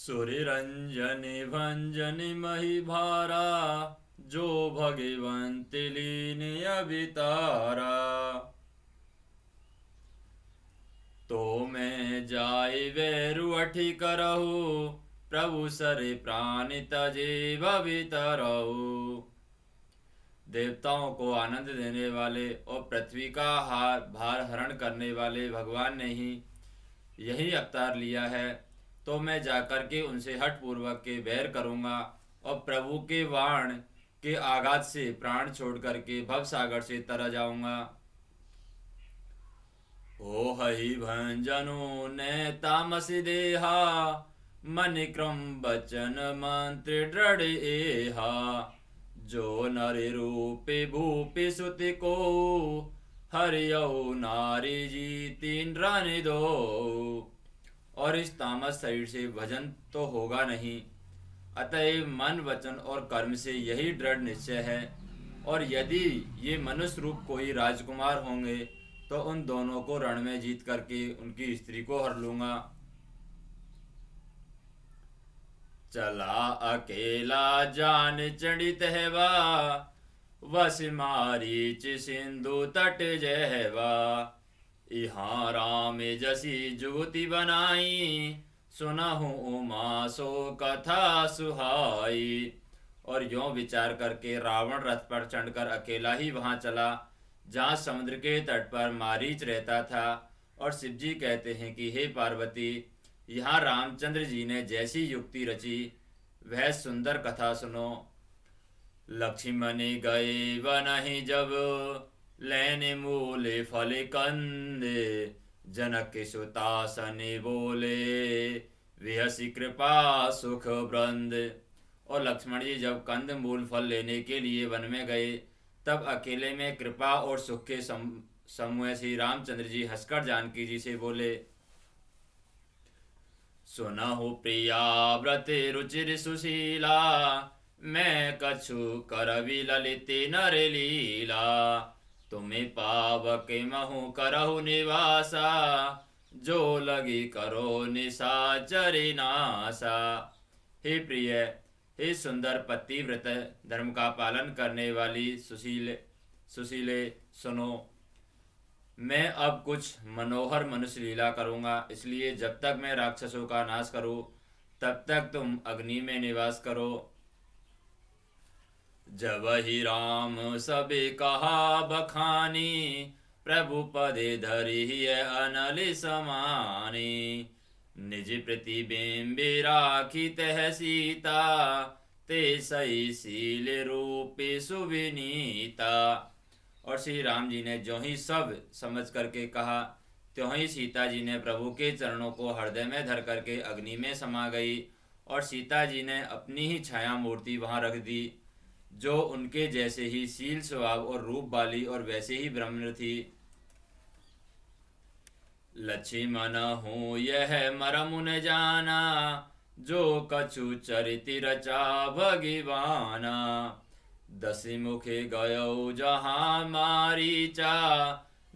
सुरिरंजनि भंजनि मही भारा जो भगवंत लीन अभितारा तो मैं जाय वैरु अठी करहु प्रभु सरे प्राण तजे भवितरहु देवताओं को आनंद देने वाले और पृथ्वी का हार, भार हरण करने वाले भगवान ने ही यही अवतार लिया है। तो मैं जाकर के उनसे हट पूर्वक के बैर करूँगा और प्रभु के वाण के आघात से प्राण छोड़ करके भव सागर से तर जाऊँगा। ओ हई भंजनो ने तामस देहा, मन क्रम बचन मंत्र दृढ़ एहा। जो नर रूपे भूपि सुति को, हरियो नारी जी तीन रानी दो। और इस तामस शरीर से भजन तो होगा नहीं। अतएव मन, वचन और कर्म से यही दृढ़ निश्चय है। और यदि ये मनुष्य रूप कोई राजकुमार होंगे तो उन दोनों को रण में जीत करके उनकी स्त्री को हर लूँगा। चला अकेला जान चढ़ित हैवा वस मारीच सिंधु तट जहवा इहाँ राम जसी जुगति बनाई, सुनहु उमा सो कथा सुहाई। और यो विचार करके रावण रथ पर चढ़कर अकेला ही वहाँ चला, जहाँ समुद्र के तट पर मारीच रहता था। और शिवजी कहते हैं कि, हे पार्वती, यहाँ रामचंद्र जी ने जैसी युक्ति रची, वह सुंदर कथा सुनो। लक्ष्मण गए वन ही जब लेने मूले फल कंदे, जनक सुतासने बोले। विहसी कृपा सुख ब्रंद और लक्ष्मण जी जब कंद मूल फल लेने के लिए वन में गए, तब अकेले में कृपा और सुख के समूह श्री रामचंद्र जी हंसकर जानकी जी से बोले सुनहु प्रिया व्रत रुचिर सुशीला, मैं कछु करवि ललित नर लीला। तुम्हें पावक महु करहु निवासा, जो लगी करो निशाचरी नासा। हे प्रिय, हे सुंदर पति व्रत धर्म का पालन करने वाली सुशील, सुशीले, सुनो। मैं अब कुछ मनोहर मनुष्य लीला करूँगा, इसलिए जब तक मैं राक्षसों का नाश करूँ, तब तक तुम अग्नि में निवास करो। जब ही राम सबे कहा, बखानी, प्रभु पदे धरी अनल समानी। निज प्रतिबिंब राखी तह सीता, ते सही शील रूप सुविनीता। और श्री राम जी ने जो ही सब समझ करके कहा, त्यों ही सीता जी ने प्रभु के चरणों को हृदय में धर करके अग्नि में समा गई। और सीता जी ने अपनी ही छाया मूर्ति वहाँ रख दी। जो उनके जैसे ही शील, स्वभाव और रूप वाली और वैसे ही ब्रह्म थी। लक्ष्मण हूँ, यह मरमुन जाना, जो कछु चरित रचा भगवाना दसी मुखे गयो जहाँ मारीचा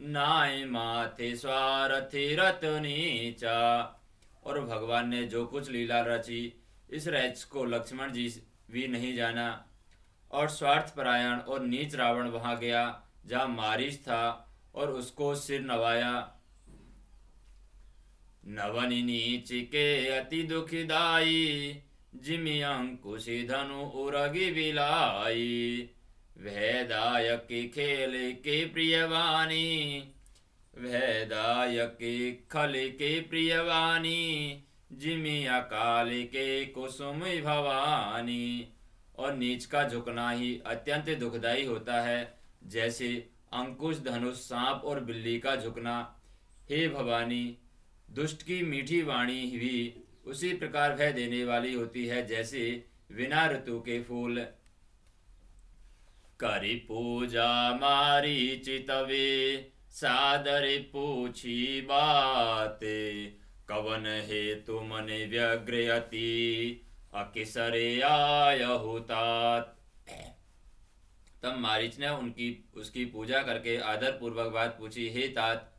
नाय माथे स्वारथी रतनीचा और भगवान ने जो कुछ लीला रची, इस रच को लक्ष्मण जी भी नहीं जाना। और स्वार्थ परायण और नीच रावण वहाँ गया, जहाँ मारिश था और उसको सिर नवाया। नवनी नीच के अति दुखदाई जिमि अंकुशी धनु उरगी बिलाई। वैदायक खेल के प्रियवानी, वैदायक खल के प्रियवानी, जिमि अकाल के कुसुम भवानी। और नीच का झुकना ही अत्यंत दुखदायी होता है। जैसे अंकुश धनुष, सांप और बिल्ली का झुकना। हे भवानी, दुष्ट की मीठी वाणी भी उसी प्रकार भय देने वाली होती है, जैसे बिना ऋतु के फूल। करी पूजा मारी चितवे, सादर पूछी बात। कवन हे तुमन व्यग्रयति तब मारिच ने उनकी, उसकी पूजा करके आदर पूर्वक बात पूछी, हे तात,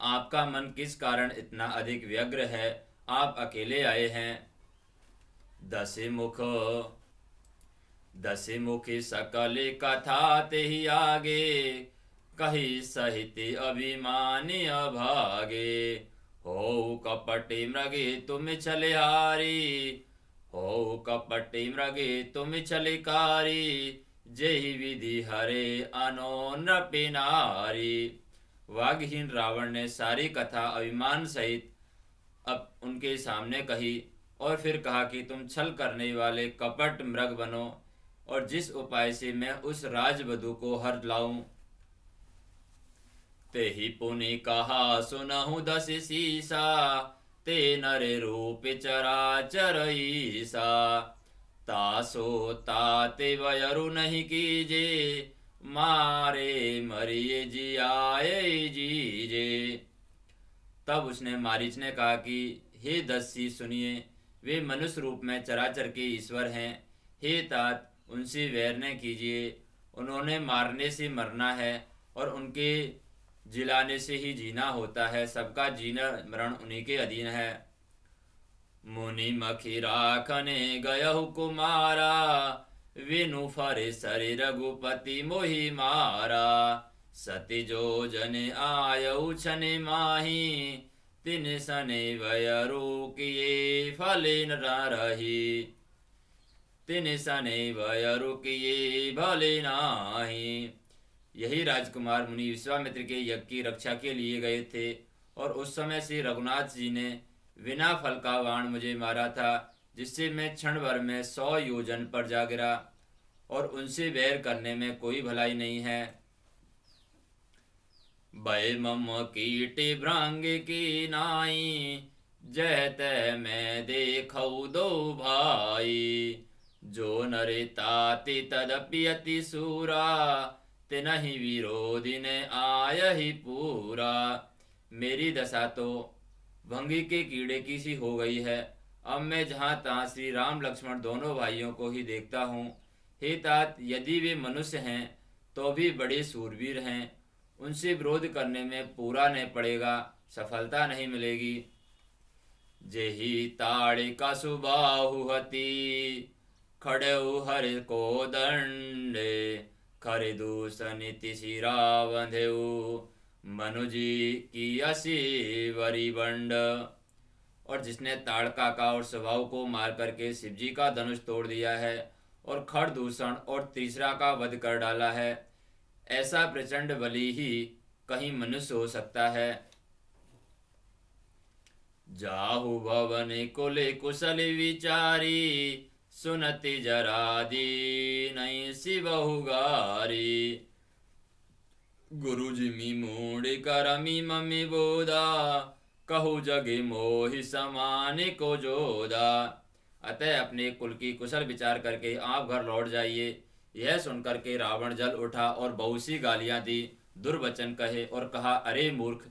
आपका मन किस कारण इतना अधिक व्यग्र है? आप अकेले आए हैं? दस मुख दस मुखी सकल कथा ते ही आगे, कही सहित अभिमानी अभागे। हो कपटी मृगे तुम चले हारी हो कपटी मृगे तुम चले कारी जय विधि हरे अनो नृपिनारी वाघहीन रावण ने सारी कथा अभिमान सहित अब उनके सामने कही और फिर कहा कि तुम छल करने वाले कपट मृग बनो और जिस उपाय से मैं उस राजवधु को हर लाऊं। ते ही पुनि कहा, सुनहु दस सीसा ते नरे रूप चरा चरईसा तासो ताते वयरु नहीं कीजे, मारे मरिए जी आए जीजे। तब उसने मारिच ने कहा कि, हे दस्सी सुनिए, वे मनुष्य रूप में चराचर के ईश्वर हैं। हे तात, उनसे वैर न कीजिए। उन्होंने मारने से मरना है और उनके जिलाने से ही जीना होता है। सबका जीना मरण उन्हीं के अधीन है। मुनि मखी राखने गय कुमारा विनु फरे सरे रघुपति मोहि मारा। सती जो जन आय छने माही, तिन सने वय रोकिए फले न रही। तिन सने वय रुकिए भले नाही। यही राजकुमार मुनि विश्वामित्र के यज्ञ की रक्षा के लिए गए थे, और उस समय से रघुनाथ जी ने बिना फल का वाण मुझे मारा था, जिससे मैं क्षण भर में सौ योजन पर जा गिरा, और उनसे वैर करने में कोई भलाई नहीं है। भय मम कीटे भ्रांग की नाई, जय तय मैं देख दो भाई, जो नरे ताति अति सूरा तिनहि विरोधी ने आय ही पूरा। मेरी दशा तो भंगी के कीड़े की सी हो गई है। अब मैं जहाँ तहाँ श्री राम, लक्ष्मण दोनों भाइयों को ही देखता हूँ। हे तात, यदि वे मनुष्य हैं तो भी बड़े सूरवीर हैं। उनसे विरोध करने में पूरा नहीं पड़ेगा, सफलता नहीं मिलेगी। जेही ताड़ी का सुबाहुहती खड़े हर को दंडे। खरे मनुजी की असी वरी बंड। और जिसने ताड़का का और स्वभाव को मार करके शिवजी का धनुष तोड़ दिया है और खड़ दूषण और तीसरा का वध कर डाला है, ऐसा प्रचंड बलि ही कहीं मनुष्य हो सकता है। जाहु भवन कुले कुशल विचारी सुनति जरादी नहीं शिवहुगारी गुरु जी मी मम्मी बोदा कहु जगे मोहि समान को जोदा अतः अपने कुल की कुशल विचार करके आप घर लौट जाइए। यह सुनकर के रावण जल उठा और बहुत सी गालियाँ दी। दुर्वचन कहे और कहा, अरे मूर्ख,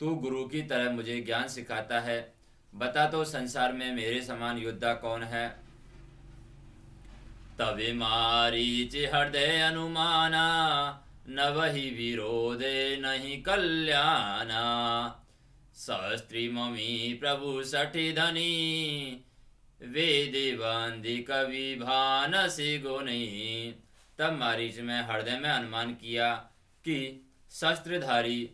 तू गुरु की तरह मुझे ज्ञान सिखाता है। बता तो संसार में मेरे समान योद्धा कौन है? तवे मारीच हृदय अनुमाना, न वही विरोधे नहीं कल्याणा। सहस्त्री ममी प्रभु सठी धनी वेदे बंदी कवि भान से गुनी। तब मारीच में हृदय में अनुमान किया कि शस्त्रधारी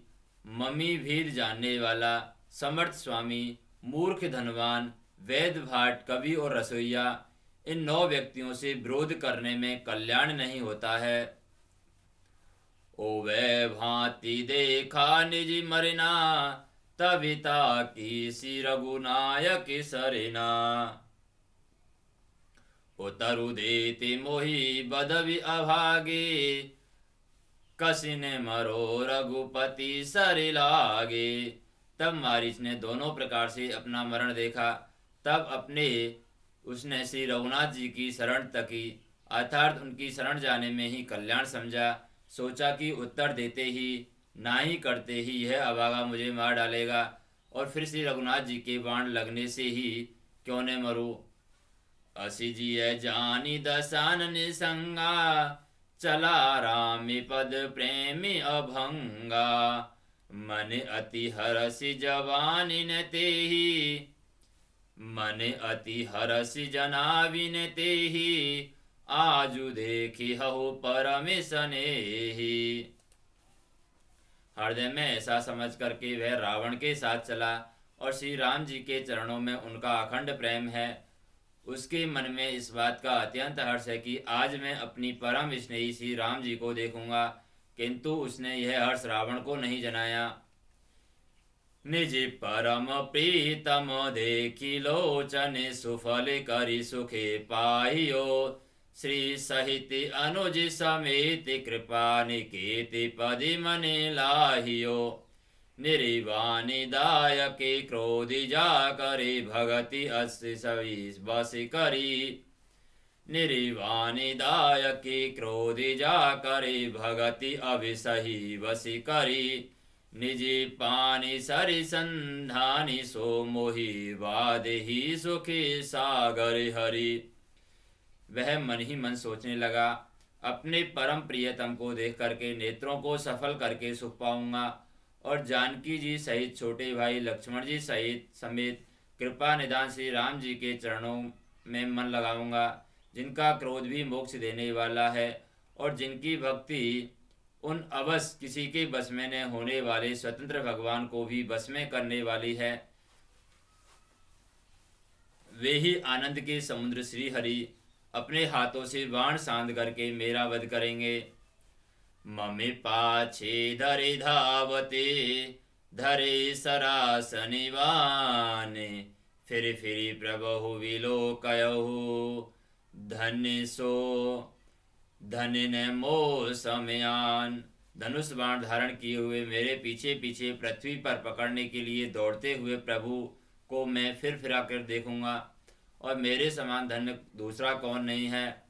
मम्मी भीर जानने वाला, समर्थ स्वामी, मूर्ख धनवान वेद भाट कवि और रसोईया इन नौ व्यक्तियों से विरोध करने में कल्याण नहीं होता है। ओ वे भांति देखा निज मरना तबिता की सी रघुनायक सरिना। उतरु देते मोही बदवि अभागे, कसिने मरो रघुपति सर लागे तब मारिच ने दोनों प्रकार से अपना मरण देखा, तब अपने उसने श्री रघुनाथ जी की शरण तकी, अर्थात उनकी शरण जाने में ही कल्याण समझा। सोचा कि उत्तर देते ही, ना ही करते ही यह अभागा मुझे मार डालेगा और फिर श्री रघुनाथ जी के बाण लगने से ही क्यों न मरू? असी जी है जानी दसान निसंगा, चला रामी पद प्रेमी अभंगा। मन अति हरसी जवानी न ते ही मन अति हरसि जना विनते ही आजु देखी हहु परम ही हृदय में ऐसा समझ करके वह रावण के साथ चला और श्री राम जी के चरणों में उनका अखंड प्रेम है। उसके मन में इस बात का अत्यंत हर्ष है कि आज मैं अपनी परम स्नेही श्री राम जी को देखूँगा, किंतु उसने यह हर्ष रावण को नहीं जनाया। निज परम प्रीतम देखी लोचन सुफल करी सुखे पाइयो। श्री सहित अनुज समेत कृपा निकेति पदि मने लाहियो। निर्वाणी दायके क्रोधि जा करे भगति अस्य सविस बस करी। निर्वाणी दायके क्रोधि जा करे भगति अभिसही बसी करी। निजी पानी सरि संधानी सो मोहि वाद ही सुखी सागर हरि। वह मन ही मन सोचने लगा, अपने परम प्रियतम को देख करके, नेत्रों को सफल करके सुख पाऊँगा, और जानकी जी सहित छोटे भाई लक्ष्मण जी सहित समेत कृपा निदान श्री राम जी के चरणों में मन लगाऊँगा, जिनका क्रोध भी मोक्ष देने वाला है, और जिनकी भक्ति उन अवश्य किसी के बस में न होने वाले स्वतंत्र भगवान को भी बस में करने वाली है। वे ही आनंद के समुद्र श्री हरि अपने हाथों से बाण सांध करके मेरा वध करेंगे। ममे पाछे धरे धावते, धरे सरासनिवाने फिर फिर प्रभु विलोकयहु, धन्य सो धन्य ने मो समयान। धनुष बाण धारण किए हुए मेरे पीछे पीछे पृथ्वी पर पकड़ने के लिए दौड़ते हुए प्रभु को मैं फिर फिरा कर देखूँगा। और मेरे समान धन्य दूसरा कौन नहीं है?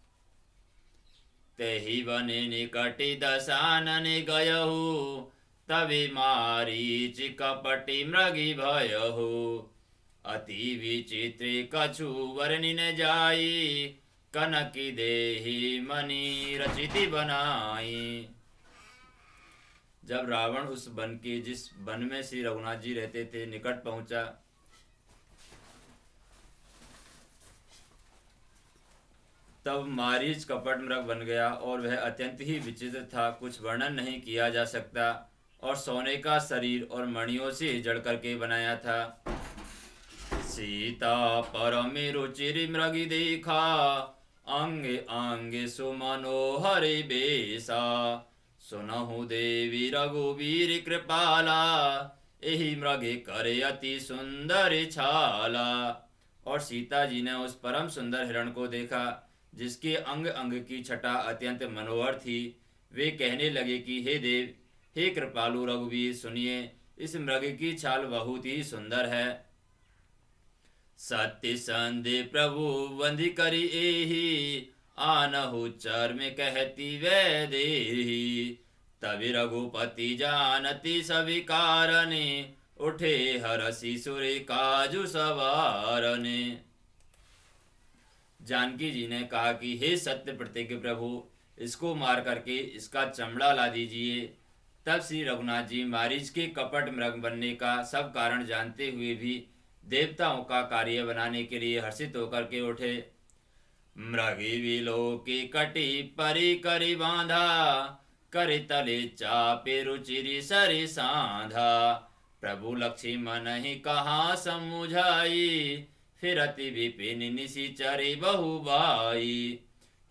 तेहि बने निकटि दशानन गयहु, तभी मारीच कपटि मृगी भयहु। अति विचित्र कछु वर्णि जाई कनकी देही मनी रचिति बनाई। जब रावण उस वन के, जिस वन में श्री रघुनाथ जी रहते थे, निकट पहुँचा, तब मारीच कपट मृग बन गया और वह अत्यंत ही विचित्र था। कुछ वर्णन नहीं किया जा सकता और सोने का शरीर और मणियों से जड़ करके बनाया था। सीता परम रुचिर मृग देखा अंग अंग सुमनोहर बेसा। सुनहु देवी रघुवीर कृपाला यही मृग करे अति सुंदर छाला। और सीता जी ने उस परम सुंदर हिरण को देखा, जिसके अंग अंग की छटा अत्यंत मनोहर थी। वे कहने लगे कि, हे देव, हे कृपालु रघुवीर, सुनिए, इस मृग की छाल बहुत ही सुंदर है। सत्य संधि प्रभु वंदि करी एही आनहु चर्म कहती वै दे तभी रघुपति जानती सभी कारण, उठे हरसी सुरे काजु सवारने जानकी जी ने कहा कि, हे सत्य प्रत्येक प्रभु, इसको मार करके इसका चमड़ा ला दीजिए। तब श्री रघुनाथ जी मारिच के कपट मृग बनने का सब कारण जानते हुए भी देवताओं का कार्य बनाने के लिए हर्षित होकर के उठे। मृगी विलो की कटी परी करी बांधा, कर तले चापे रुचिरी सरी साधा। प्रभु लक्ष्मी मन ही कहा समुझाई फिर अति विपिन निशिचरी बहुबाई।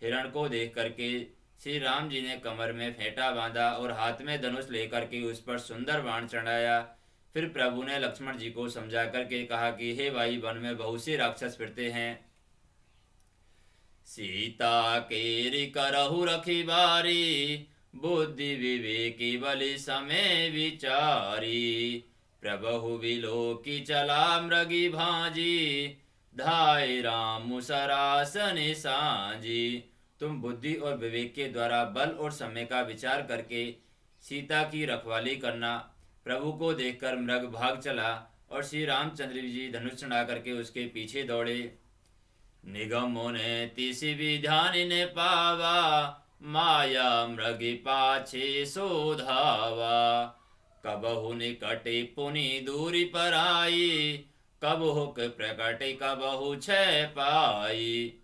हिरण को देख करके श्री राम जी ने कमर में फेंटा बांधा और हाथ में धनुष लेकर के उस पर सुंदर बाण चढ़ाया। फिर प्रभु ने लक्ष्मण जी को समझा करके कहा कि, हे भाई वन में बहुत से राक्षस फिरते हैं। सीता के करहु रखी बारी, बुद्धि विवेकी बलि समय विचारी। प्रभु विलो की चला मृगी भाजी, धाय राम सरासन साजी तुम बुद्धि और विवेक के द्वारा बल और समय का विचार करके सीता की रखवाली करना प्रभु को देखकर मृग भाग चला और श्री रामचंद्र जी धनुष चढ़ा करके उसके पीछे दौड़े। निगम ने तीसी भी ध्यान ने पावा, माया मृग पाछे सोधावा। कबहु निकटे पुनि दूरी पर आई कब हुक प्रकट कब छह पाई।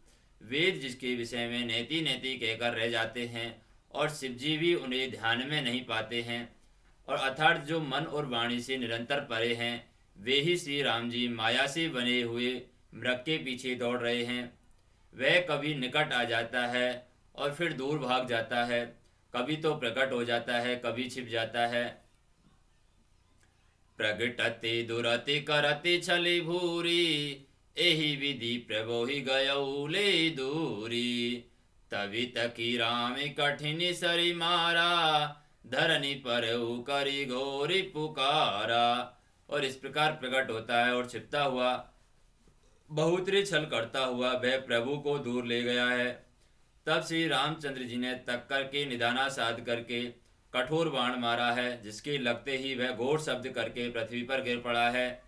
वेद जिसके विषय में नेति नेति कहकर रह जाते हैं और शिवजी भी उन्हें ध्यान में नहीं पाते हैं। और अर्थात जो मन और वाणी से निरंतर परे हैं, वे ही श्री राम जी माया से बने हुए मृग के पीछे दौड़ रहे हैं। वह कभी निकट आ जाता है और फिर दूर भाग जाता है। कभी तो प्रकट हो जाता है, कभी छिप जाता है। प्रगटते, दुरति, करते, छली भूरी, एही विधि प्रभो ही गयौले दूरी। तभी तकी राम कठिन सरी मारा धरनी पर करी घोरी पुकारा। और इस प्रकार प्रकट होता है और छिपता हुआ बहुतरी छल करता हुआ वह प्रभु को दूर ले गया है। तब श्री रामचंद्र जी ने तक करके निदाना साध करके कठोर बाण मारा है, जिसके लगते ही वह घोर शब्द करके पृथ्वी पर गिर पड़ा है।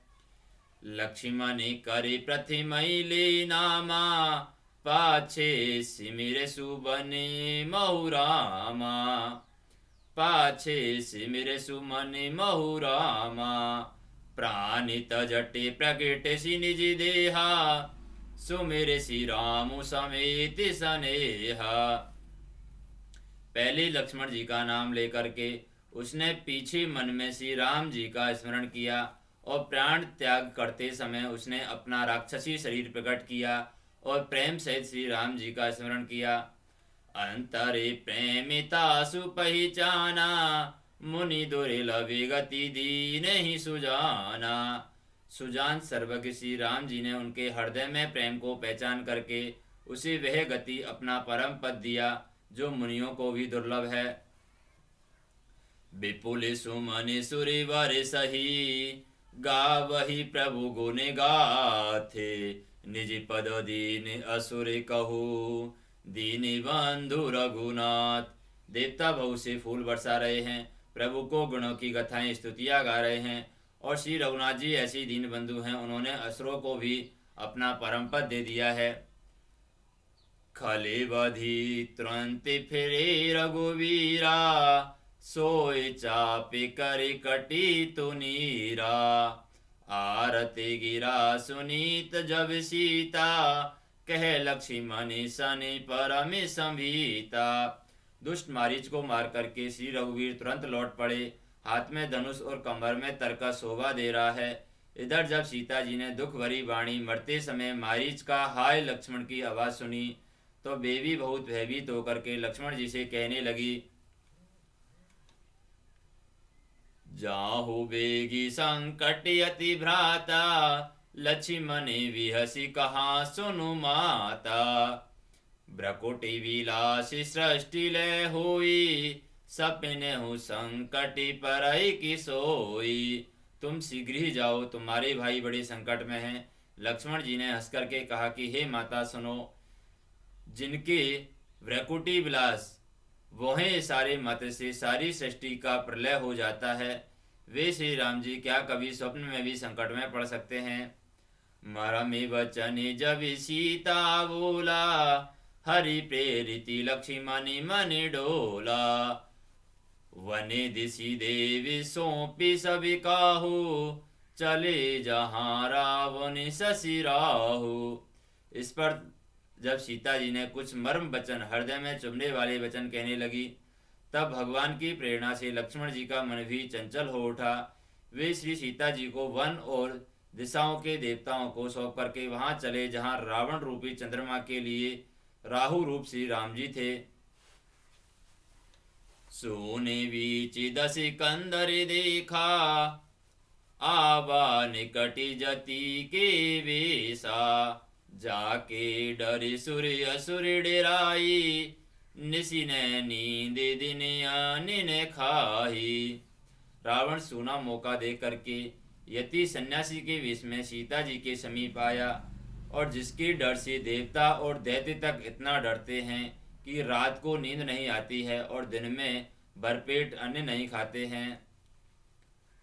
लक्ष्मण करी पृथ्वी ले नामा पाछे सिमिर सुबने महुरामा। पाछे सिमिर सुमने महुरामा। प्राणित जटे प्रकट सी निज देहा। सुमेरे श्री राम समेत सनेहा। पहले लक्ष्मण जी का नाम लेकर के उसने पीछे मन में श्री राम जी का स्मरण किया और प्राण त्याग करते समय उसने अपना राक्षसी शरीर प्रकट किया और प्रेम सहित श्री राम जी का स्मरण किया। अंतरे प्रेमिता सुपहिचाना, मुनि दुर्ल विगति दीन ही सुजाना। सुजान सर्वज्ञ श्री राम जी ने उनके हृदय में प्रेम को पहचान करके उसे वह गति अपना परम पद दिया, जो मुनियों को भी दुर्लभ है। विपुल सुमनि सुरी वर सही गा वही प्रभु गुण गाथे। निज पद दीन असुर कहू दीन बंधु रघुनाथ। देवता बहु से फूल बरसा रहे हैं, प्रभु को गुणों की कथाएँ, स्तुतियाँ गा रहे हैं, और श्री रघुनाथ जी ऐसी दीन बंधु हैं, उन्होंने असुरों को भी अपना परम पद दे दिया है। खले बधी, तुरंत फिरे रघुवीरा, सोए चापे कर कटी तुनीरा। आरते गिरा सुनीत जब सीता कह लक्ष्मण सनि परम संभीता दुष्ट मारीच को मार करके श्री रघुवीर तुरंत लौट पड़े। हाथ में धनुष और कमर में तरका शोभा दे रहा है। इधर जब सीता जी ने दुख भरी वाणी मरते समय मारीच का हाय लक्ष्मण की आवाज़ सुनी तो बेबी बहुत भयभीत होकर के लक्ष्मण जी से कहने लगी जाहु बेगी संकट अति भ्राता लक्ष्मण विहसी कहा, सुनु माता। ब्रकुटी विलासी सृष्टि ले हुई, सपने हूँ संकटी पर सोई। तुम शीघ्र ही जाओ, तुम्हारे भाई बड़े संकट में हैं। लक्ष्मण जी ने हंस करके कहा कि, हे माता, सुनो। जिनके व्रकुटी विलास, वह सारे मत से सारी सृष्टि का प्रलय हो जाता है, वे श्री राम जी क्या कभी स्वप्न में भी संकट में पड़ सकते हैं? मरमी वचन जब सीता बोला, हरि प्रेरिति लक्ष्मणि मन डोला। वने दिशी देवी सौंपी सभी काहू, चले जहाँ रावण शशि राहु। इस पर जब सीता जी ने कुछ मर्म वचन, हृदय में चुभने वाले वचन कहने लगी, तब भगवान की प्रेरणा से लक्ष्मण जी का मन भी चंचल हो उठा। वे श्री सीता जी को वन और दिशाओं के देवताओं को सौंप करके वहाँ चले, जहाँ रावण रूपी चंद्रमा के लिए राहु रूप श्री राम जी थे। सोने बीच दस कंदर देखा, आवा निकटी जति के वेसा जाके डर सुर असुर डेराई, निसी ने नींद दिन ने खाही रावण सोना मौका दे करके यति सन्यासी के विष में सीता जी के समीप आया, और जिसके डर से देवता और दैत्य तक इतना डरते हैं कि रात को नींद नहीं आती है और दिन में भरपेट अन्न नहीं खाते हैं।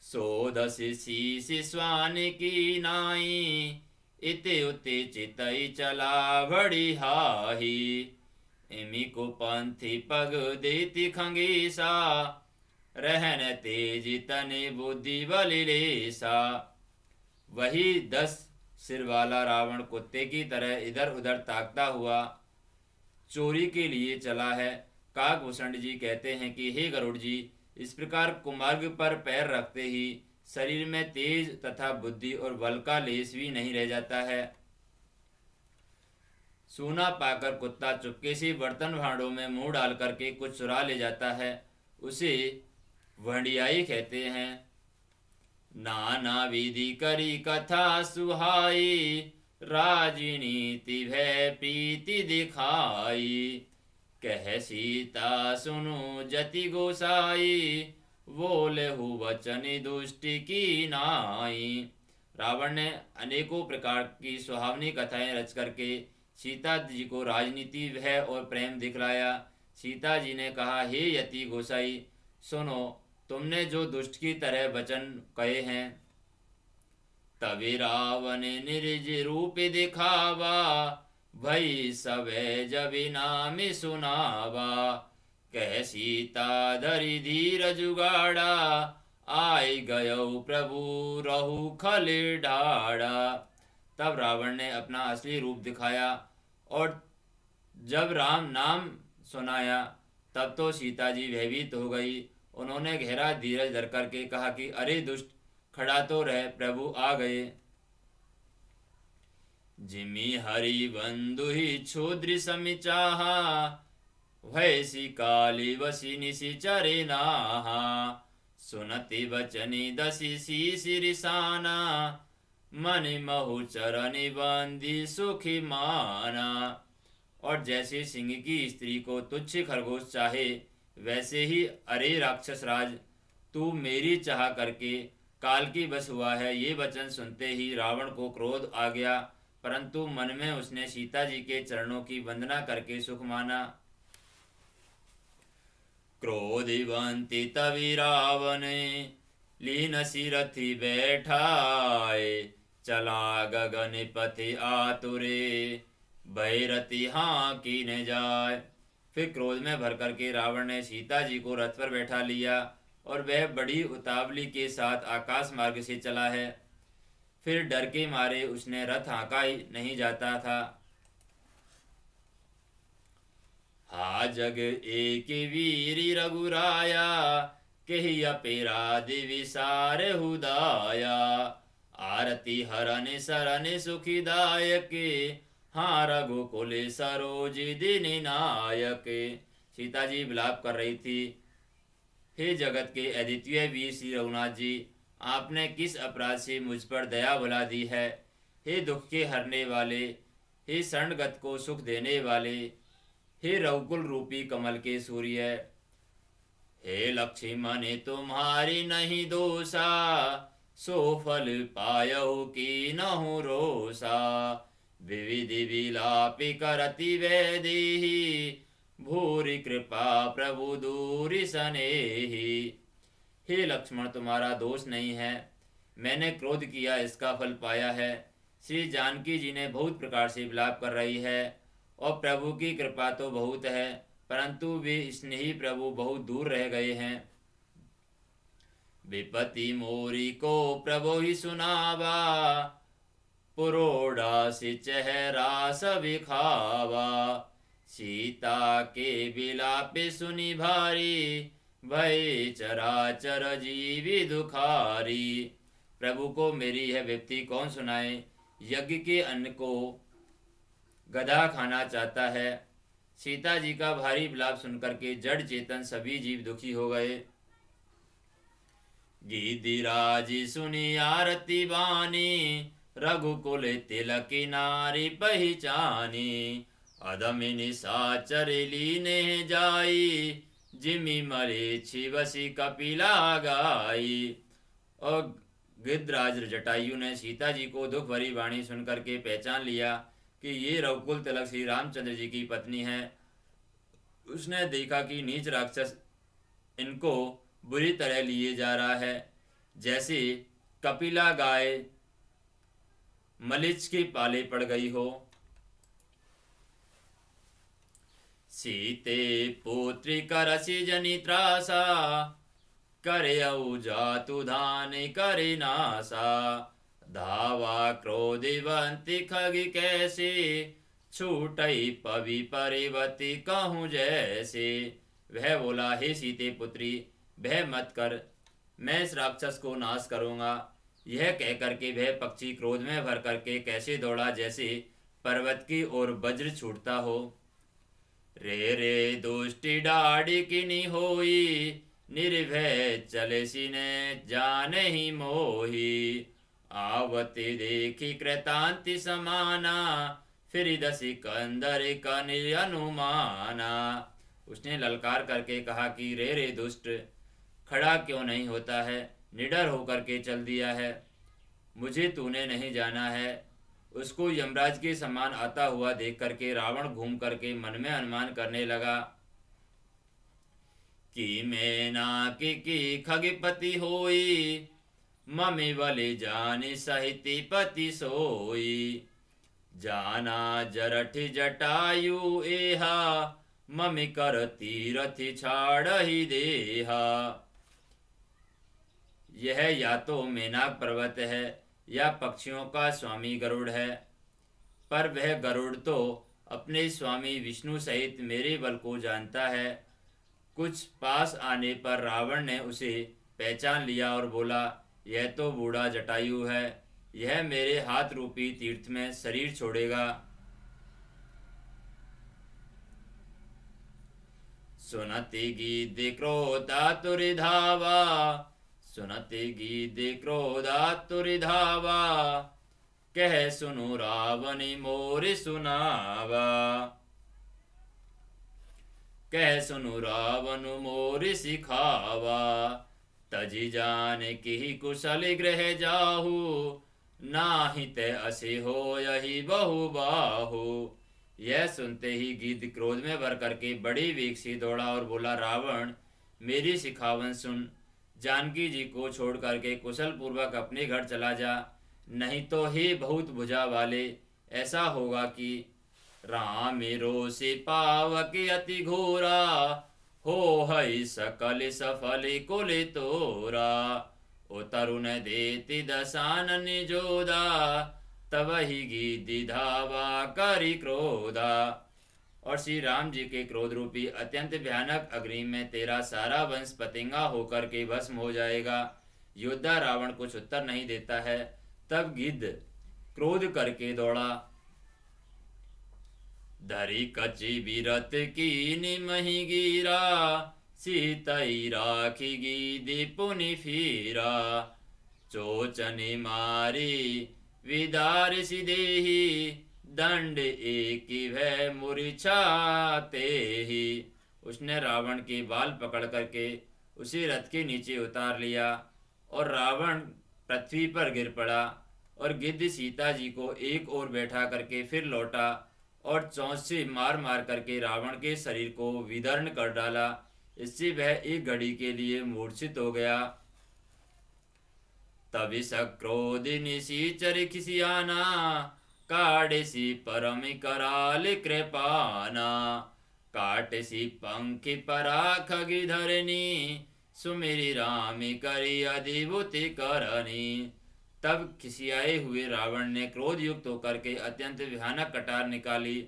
सोदसी शिश्वान की नाई, इते उते चितई चला बड़ी हाही इमी को पंथी पग देती खंगीसा रहन तेज तने बुद्धि बलिलेसा वही दस सिर वाला रावण कुत्ते की तरह इधर उधर ताकता हुआ चोरी के लिए चला है। काकभूषण जी कहते हैं कि, हे गरुड़ जी, इस प्रकार कुमार्ग पर पैर रखते ही शरीर में तेज तथा बुद्धि और बल का लेस भी नहीं रह जाता है। सोना पाकर कुत्ता चुपके से बर्तन भांडों में मुँह डाल करके कुछ चुरा ले जाता है। उसे वंडियाई कहते हैं, नाना विधि करी कथा सुहाई, राजनीति भय प्रीति दिखाई। कह सीता सुनु जति गोसाई, बोले हु वचन दुष्टि की नाई। रावण ने अनेकों प्रकार की सुहावनी कथाएँ रच करके सीता जी को राजनीति भय और प्रेम दिखलाया। सीता जी ने कहा, हे यति गोसाई, सुनो तुमने जो दुष्ट की तरह वचन कहे हैं, तभी रावण निर्ज रूप दिखावा, भई सबे जब नाम सुनावा। कह सीता धरी धीर जुगाड़ा आय गयो प्रभु रहु खल ढाड़ा तब रावण ने अपना असली रूप दिखाया और जब राम नाम सुनाया, तब तो सीता जी भयभीत हो गई उन्होंने गहरा धीरज धर करके कहा कि, अरे दुष्ट, खड़ा तो रह, प्रभु आ गए। जिमी हरि बंधु ही क्षुद्र समिचाहा, वैसी काली वसी निशी चरे नाहा। सुनति बचनी दसी सी सिरिसाना मन महु चरनि बंदी सुखी माना। और जैसे सिंह की स्त्री को तुच्छ खरगोश चाहे वैसे ही, अरे राक्षस राज, तू मेरी चाह करके काल की बस हुआ है। ये वचन सुनते ही रावण को क्रोध आ गया, परंतु मन में उसने सीता जी के चरणों की वंदना करके सुख माना। क्रोधिवंती तवि रावण, लीन सिरथी बैठाए, चला गगन पति आतुरे भैरति हाँ की न जाए। फिर क्रोध में भर करके रावण ने सीता जी को रथ पर बैठा लिया और वह बड़ी उतावली के साथ आकाश मार्ग से चला है। फिर डर के मारे उसने रथ हाँका ही नहीं जाता था। हा जग एक वीर रघुराया कही दिवि सारे हुदाया। आरती हरन सरन सुखीदायक हाँ रघुकुल सरोज दिन नायक। सीता जी विलाप कर रही थी, हे जगत के अद्वितीय वीर श्री रघुनाथ जी, आपने किस अपराध से मुझ पर दया बुला दी है? हे दुख के हरने वाले, हे शरणगत को सुख देने वाले, हे रघुकुल रूपी कमल के सूर्य। हे लक्ष्मी लक्ष्मण, तुम्हारी नहीं दोषा, सो फल पायो की नहु रोसा विविधि विलापि करति वेदी। भूरि कृपा प्रभु दूरी सनेही। हे लक्ष्मण, तुम्हारा दोष नहीं है। मैंने क्रोध किया, इसका फल पाया है। श्री जानकी जी ने बहुत प्रकार से विलाप कर रही है। और प्रभु की कृपा तो बहुत है, परंतु वे स्नेही प्रभु बहुत दूर रह गए हैं। विपति मोरी को प्रभु ही सुनावा। पुरोड़ा से चेहरा सबिखावा सीता के बिलापे सुनी भारी, भय चराचर जीवी दुखारी। प्रभु को मेरी यह व्यक्ति कौन सुनाए? यज्ञ के अन्न को गधा खाना चाहता है। सीता जी का भारी विलाप सुनकर के जड़ चेतन सभी जीव दुखी हो गए। गीदिराजी सुनी आरती बानी रघुकुल तिलक नारी पहचानी, अदमिनी साचर लीने जाई, जिमी मरे छिवसी कपिला गाई। और गिद्धराज जटायु ने सीता जी को दुख भरी वाणी सुनकर के पहचान लिया कि ये रघुकुल तिलक श्री रामचंद्र जी की पत्नी है। उसने देखा कि नीच राक्षस इनको बुरी तरह लिए जा रहा है। जैसे कपिला गाय मलिच की पाले पड़ गई हो। सीते पुत्री करसी जनी त्रासा, करे जातु धान करे नासा। धावा क्रोधिवंती खगी कैसी, छूटई पवि परिवती कहूँ जैसे। वह बोला, हे सीते पुत्री, भय मत कर, मैं इस राक्षस को नाश करूँगा। यह कह करके वह पक्षी क्रोध में भर करके कैसे दौड़ा जैसे पर्वत की ओर वज्र छूटता हो। रे रे दुष्टि डाड़ी किनी होई, निर्भय चले सिने जाने ही मोही। आवती देखी कृतांति समाना, फिर दसी कंदर कन अनुमाना। उसने ललकार करके कहा कि रे रे दुष्ट, खड़ा क्यों नहीं होता है? निडर होकर के चल दिया है। मुझे तूने नहीं जाना है। उसको यमराज के समान आता हुआ देख करके रावण घूम करके मन में अनुमान करने लगा कि मैं ना कि की खगपति होई ममि बलि जानी सहिति पति सोई। जाना जरठ जटायु एहा ममि कर तीरथ छाड़ ही देहा। यह या तो मेनाक पर्वत है, या पक्षियों का स्वामी गरुड़ है। पर वह गरुड़ तो अपने स्वामी विष्णु सहित मेरे बल को जानता है। कुछ पास आने पर रावण ने उसे पहचान लिया और बोला, यह तो बूढ़ा जटायु है, यह मेरे हाथ रूपी तीर्थ में शरीर छोड़ेगा। सुनती गीत क्रोधा तुरिधावा सुनते गीत क्रोधातुरिधावा कह सुनु रावणी मोर सुनावा। कह सुनु रावण मोर सिखावा। तजी जान की कुशल ग्रह जाहू। नाहित असे हो यही बहु बाहू। यह सुनते ही गीत क्रोध में भर करके बड़ी वेग से दौड़ा और बोला, रावण, मेरी सिखावन सुन। जानकी जी को छोड़ करके कुशल पूर्वक अपने घर चला जा, नहीं तो ही बहुत भुजा वाले ऐसा होगा कि राम मेरो से पावक अति घोरा, हो हई सकल सफल कुल तोरा। ओ तरुण देति दशानन जोदा तब ही गी धावा करी क्रोधा। और श्री राम जी के क्रोध रूपी, अत्यंत भयानक अग्नि में तेरा सारा वंश पतिंगा होकर के भस्म हो जाएगा। योद्धा रावण कुछ उत्तर नहीं देता है। तब गिद्ध क्रोध करके दौड़ा। धरी कची बीरत की निमही गिरा, सीतई राखी गी पुनि फीरा। चोचनी मारी, विदार सिदेही दंड एक भय मुरिछाते ही। उसने रावण के बाल पकड़ करके उसे रथ के नीचे उतार लिया और रावण पृथ्वी पर गिर पड़ा और गिद्ध सीता जी को एक ओर बैठा करके फिर लौटा और चौंस से मार मार करके रावण के शरीर को विदर्ण कर डाला। इससे वह एक घड़ी के लिए मूर्छित हो गया। तभी सक्रोधिनी सी चर काड़सी परम कराल कृपाना। काटसी पंखी परा खगी धरनी सुमेरी रामी करी अधिभूति करनी। तब खिसियाए हुए रावण ने क्रोध युक्त होकर के अत्यंत भयानक कटार निकाली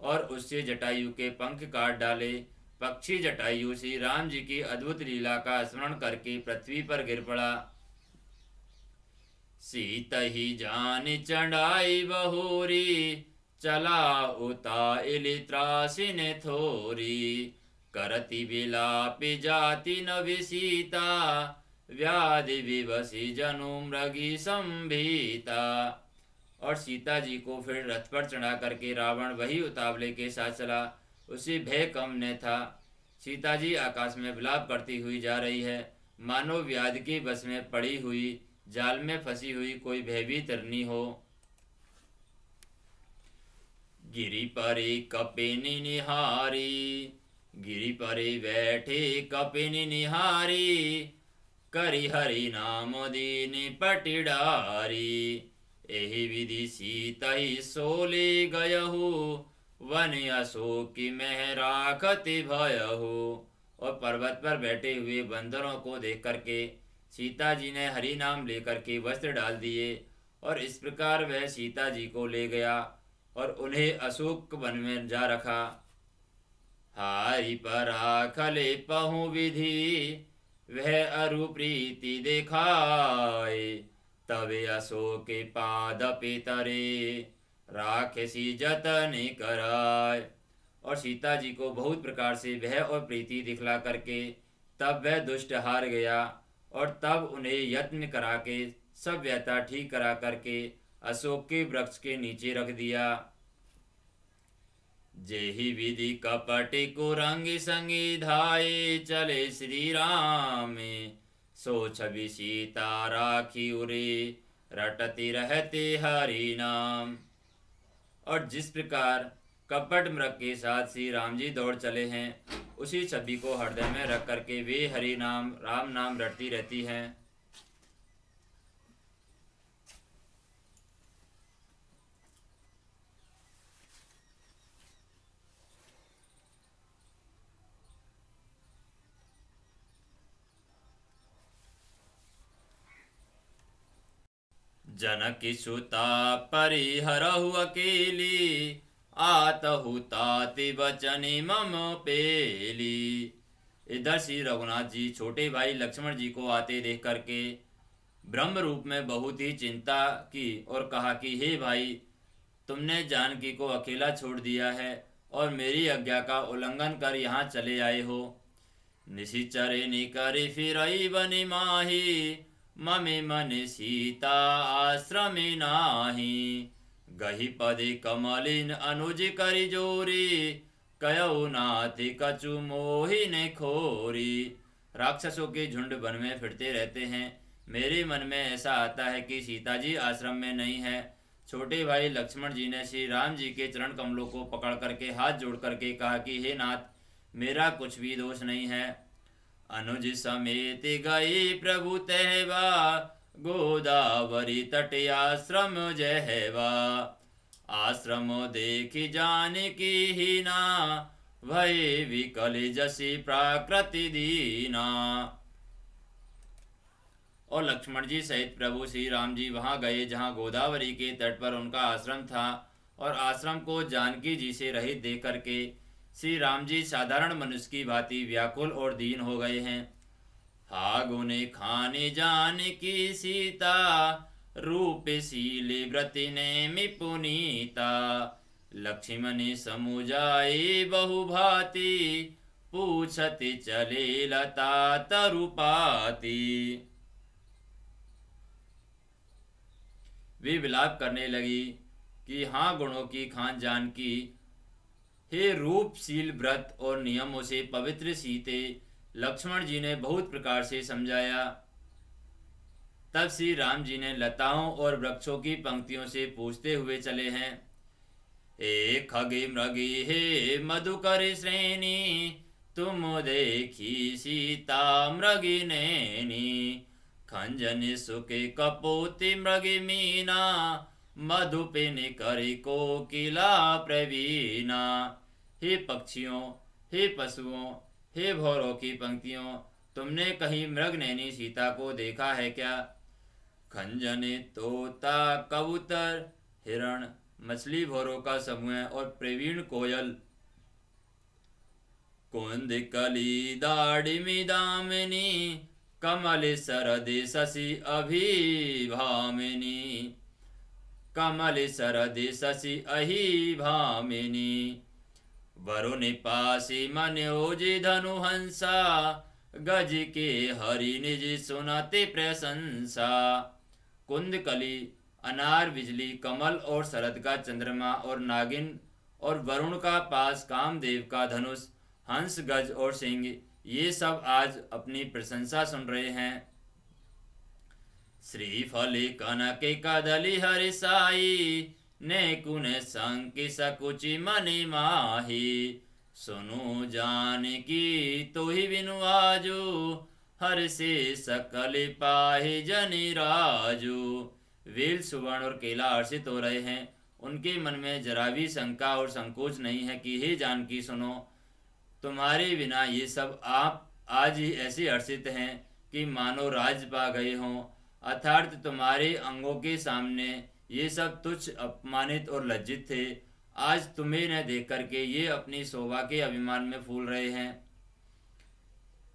और उससे जटायु के पंख काट डाले। पक्षी जटायु श्री राम जी की अद्भुत लीला का स्मरण करके पृथ्वी पर गिर पड़ा। सीत ही जान चढ़ाई बहोरी, चला उता इली त्रासिन थोरी। करती बिलापि जाति न विसीता व्याधि विवसी जनु मृगी संभीता। और सीता जी को फिर रथ पर चढ़ा करके रावण वही उतावले के साथ चला। उसे भय कम ने था। सीता जी आकाश में विलाप करती हुई जा रही है। मानो व्याध की बस में पड़ी हुई जाल में फंसी हुई कोई भयभीत तरनी हो। गिरी परे कपिनी निहारी, गिरी परे बैठे कपिनी निहारी, करी हरि नाम दीनी पटिडारी। एहि विधि सीता ही सोले गयहु, वन अशोकी मह राखति भयहु। और पर्वत पर बैठे हुए बंदरों को देख करके सीता जी ने हरि नाम लेकर के वस्त्र डाल दिए और इस प्रकार वह सीता जी को ले गया और उन्हें अशोक वन में जा रखा। हारी परा खले पहु विधि, वह अरु प्रीति देखाए। तबे अशोक पाद पितरे राक्षसी जतन कराय और सीता जी को बहुत प्रकार से वह और प्रीति दिखला करके तब वह दुष्ट हार गया। और तब उन्हें यत्न करा के सब ठीक करा करके अशोक के वृक्ष के नीचे रख दिया। जेहि विधि कपट को रंग संगी धाये चले श्री राम सो छवि सीता राखी उरे, रटती रहते हरि नाम। और जिस प्रकार कपट मृग के साथ श्री राम जी दौड़ चले हैं। उसी छवि को हृदय में रख करके वे हरि नाम, राम नाम रटती रहती हैं। जनक सुता परिहरहु अकेली आतहु ताति मम पेली। इधर श्री रघुनाथ जी, छोटे भाई लक्ष्मण जी को आते देख करके ब्रह्म रूप में बहुत ही चिंता की और कहा कि, हे भाई, तुमने जानकी को अकेला छोड़ दिया है और मेरी आज्ञा का उल्लंघन कर यहाँ चले आए हो। निशिचरे निकरी फिर बनी माही, ममे मन सीता आश्रमे नाही। गही पदे कमलिन अनुज करी जोरी, कयो नाथि कचु मोहि ने खोरी। राक्षसों के झुंड वन में फिरते रहते हैं। मेरे मन में ऐसा आता है कि सीता जी आश्रम में नहीं है। छोटे भाई लक्ष्मण जी ने श्री राम जी के चरण कमलों को पकड़ करके हाथ जोड़ करके कहा कि, हे नाथ, मेरा कुछ भी दोष नहीं है। अनुज समेत गई प्रभु तहवा गोदावरी तट आश्रम जहवा आश्रम देख जान की ही ना भय विकल जसी प्राकृति दीना। और लक्ष्मण जी सहित प्रभु श्री राम जी वहाँ गए, जहाँ गोदावरी के तट पर उनका आश्रम था। और आश्रम को जानकी जी से रहित देख करके श्री राम जी साधारण मनुष्य की भांति व्याकुल और दीन हो गए हैं। हागुने खाने जान की सीता, रूप शीले व्रति ने पुनीता लक्ष्मण समुजाए बहुभाति, पूछते चले लता तरुपाती। वे विलाप करने लगी कि हाँ गुणों की, खान जान की, हे रूपशील व्रत और नियमों से पवित्र सीते लक्ष्मण जी ने बहुत प्रकार से समझाया। तब श्री राम जी ने लताओं और वृक्षों की पंक्तियों से पूछते हुए चले हैं। ए खगे मृगी हे मधुकर श्रेणी, तुम देखी सीता मृगी नैनी, खंजन सुके कपोति मृगी मीना, मधुपिन करी को किला प्रवीणा। हे पक्षियों, हे पशुओं हे भौरों की पंक्तियों, तुमने कहीं मृग नैनी सीता को देखा है क्या? खंजने, तोता, कबूतर, हिरण, मछली भौरों का समूह और प्रवीण कोयल। कुंद कली दाड़िमी दामिनी, कमल सरद शशि अभिभामिनी। कमल सरद शशि अहि भामिनी वरुण पासी मनोजी धनु हंसा गज के हरि निज सुनते प्रशंसा। कुंदकली, अनार, बिजली, कमल और शरद का चंद्रमा और नागिन और वरुण का पास कामदेव का धनुष, हंस, गज और सिंह, ये सब आज अपनी प्रशंसा सुन रहे हैं। श्री फल कनक कदली हरि साई ने कुन संकी सकुचि मनि माही। सुनु जान की तो ही बिनु आजू, हर से सकल पाही जनि राजू। वील सुवर्ण और केला हर्षित हो रहे हैं, उनके मन में जरा भी शंका और संकोच नहीं है कि हे जानकी सुनो, तुम्हारे बिना ये सब आप आज ही ऐसे हर्षित हैं कि मानो राज पा गए हों। अर्थात तुम्हारे अंगों के सामने ये सब तुच्छ, अपमानित और लज्जित थे। आज तुम्हें न देख करके ये अपनी शोभा के अभिमान में फूल रहे हैं।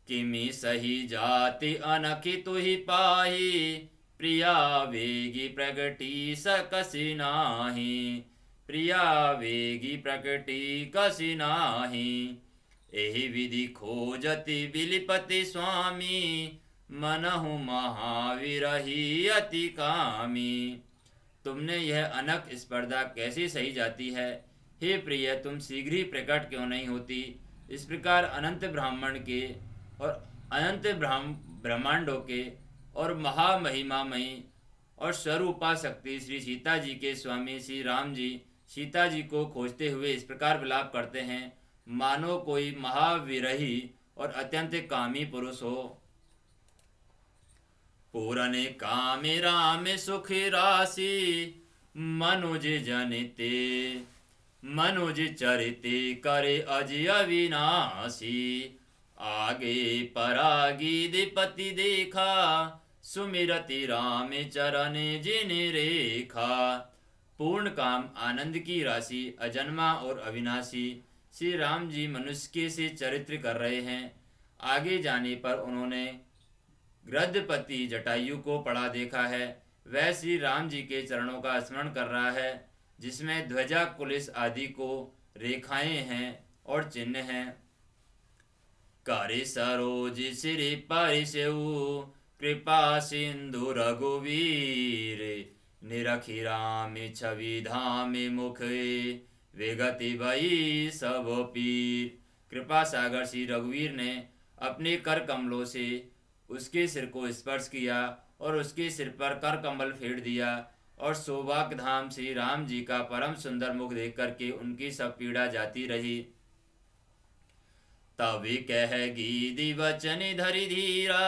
किमी सही जाति अनखी तु ही पाही, प्रिया वेगी प्रगटी सकसी नाही। प्रिया वेगी प्रकटी कसी नाही। एहि विधि खोजति बिलिपति स्वामी, मनहु महावीर ही अति कामी। तुमने यह अनक स्पर्धा कैसी सही जाती है? हे प्रिय, तुम शीघ्र ही प्रकट क्यों नहीं होती? इस प्रकार अनंत ब्राह्मण के और अनंत ब्रह्मांडों के और महामहिमामयी और स्वरूपा शक्ति श्री सीता जी के स्वामी श्री राम जी, सीता जी को खोजते हुए इस प्रकार विलाप करते हैं, मानो कोई महाविरही और अत्यंत कामी पुरुष हो। पूरन काम राम सुख राशि मनुज जनिते। मनुज चरिते करे अज अविनाशी। आगे परागी दिपति देखा, सुमिरति राम चरण जिन रेखा। पूर्ण काम आनंद की राशि, अजन्मा और अविनाशी। श्री राम जी मनुष्य से चरित्र कर रहे हैं। आगे जाने पर उन्होंने गृद्धपति जटायु को पढ़ा देखा है। वह श्री राम जी के चरणों का स्मरण कर रहा है, जिसमें ध्वजा, कुलिस आदि को रेखाएँ हैं और चिन्ह हैं। करे सरोज श्री परिसेऊ कृपा सिंधु रघुवीर, निरखी राम छवि धाम मुख, वेगति भई सब पीर। कृपा सागर श्री रघुवीर ने अपने कर कमलों से उसके सिर को स्पर्श किया और उसके सिर पर कर कमल फेर दिया और सौभाग्य धाम श्री राम जी का परम सुंदर मुख देख करके उनकी सब पीड़ा जाती रही। तभी कह गीदी वचन धरि धीरा,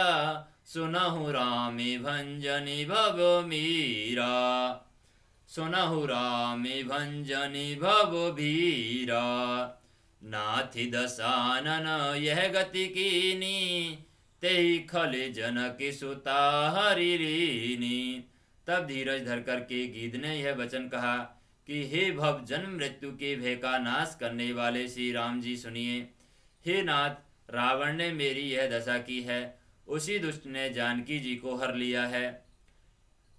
सुनहु रामे भंजनि भव मीरा। सुनहु रामे भंजनि भव भीरा नाथि दसानन यह गति कीनी ते खल जनक सुता हरिनी तब धीरज धर करके गीत ने यह वचन कहा कि हे भव जन्म मृत्यु के भय का नाश करने वाले श्री राम जी सुनिए। हे नाथ, रावण ने मेरी यह दशा की है। उसी दुष्ट ने जानकी जी को हर लिया है।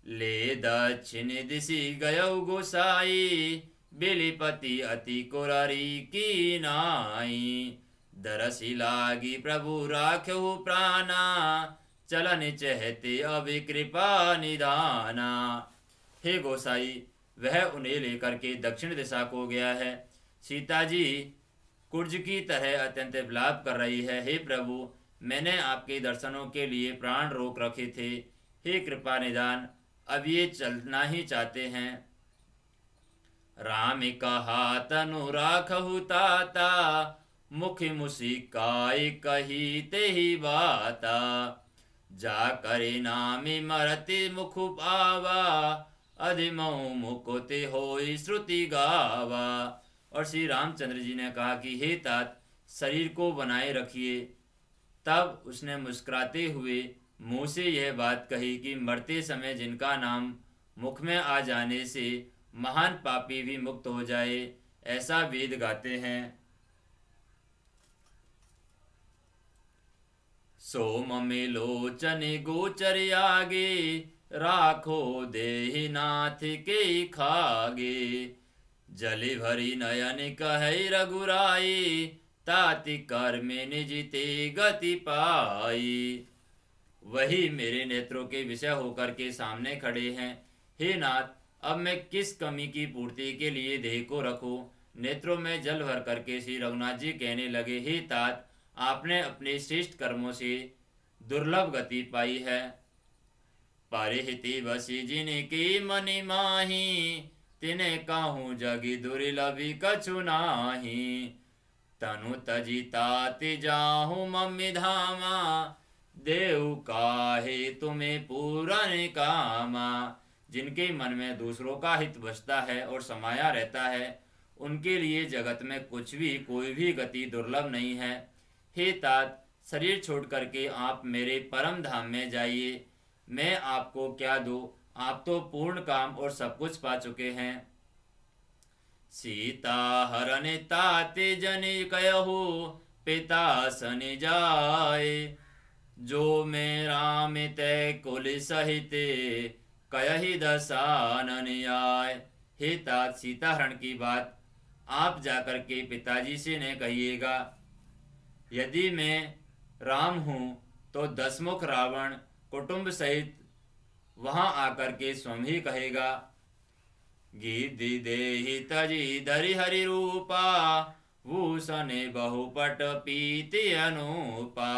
ले दक्षिण दिशी गय गोसाई, बिलिपति अति कोरारी की नाई। दरसी लागी प्रभु राख्यो प्राणा, चलन चहते अभिकृपा निदाना। हे गोसाई, वह उन्हें लेकर के दक्षिण दिशा को गया है। सीता जी, कुर्ज की तरह अत्यंत विलाप कर रही है। हे प्रभु, मैंने आपके दर्शनों के लिए प्राण रोक रखे थे। हे कृपा निदान, अब ये चलना ही चाहते हैं। राम कहा तनु राखहु ताता। मुख मुसिकाय कही ते ही बाता। जा करे नामी मरते मुख पावा। अधिमऊ मुकुते हो श्रुति गावा। और श्री रामचंद्र जी ने कहा कि, हे तात, शरीर को बनाए रखिए। तब उसने मुस्कुराते हुए मुँह से यह बात कही कि, मरते समय जिनका नाम मुख में आ जाने से महान पापी भी मुक्त हो जाए, ऐसा वेद गाते हैं। सोम में लोचन गोचर आगे, राखो दे नाथ के खागे। जली भरी नयन कह रघुराई, ताति कर में निजिते गति पाई। वही मेरे नेत्रों के विषय होकर के सामने खड़े हैं। हे नाथ, अब मैं किस कमी की पूर्ति के लिए देह को रखूँ? नेत्रों में जल भर करके श्री रघुनाथ जी कहने लगे, हे तात आपने अपने श्रेष्ठ कर्मों से दुर्लभ गति पाई है। परिहिति बसी जिनकी मनी माही तिने कहूँ जगी दुर्लभी कछु नाही। तनु तजिता जाहू मम्मी धामा देव काहे तुम्हें पूरन कामा। जिनके मन में दूसरों का हित बसता है और समाया रहता है, उनके लिए जगत में कुछ भी, कोई भी गति दुर्लभ नहीं है। हे तात, शरीर छोड़ करके आप मेरे परम धाम में जाइए। मैं आपको क्या दू? आप तो पूर्ण काम और सब कुछ पा चुके हैं। सीता हरण ताते जने कहू, पिता सनि जाए। जो मैं राम तय कुल सहित कही दशानन आय हे तात, सीता हरण की बात आप जाकर के पिताजी से न कहिएगा। यदि मैं राम हूँ तो दसमुख रावण कुटुंब सहित वहाँ आकर के स्वयं ही कहेगा गिद्धि देहि हरि रूपा बहुपट पीति अनुपा।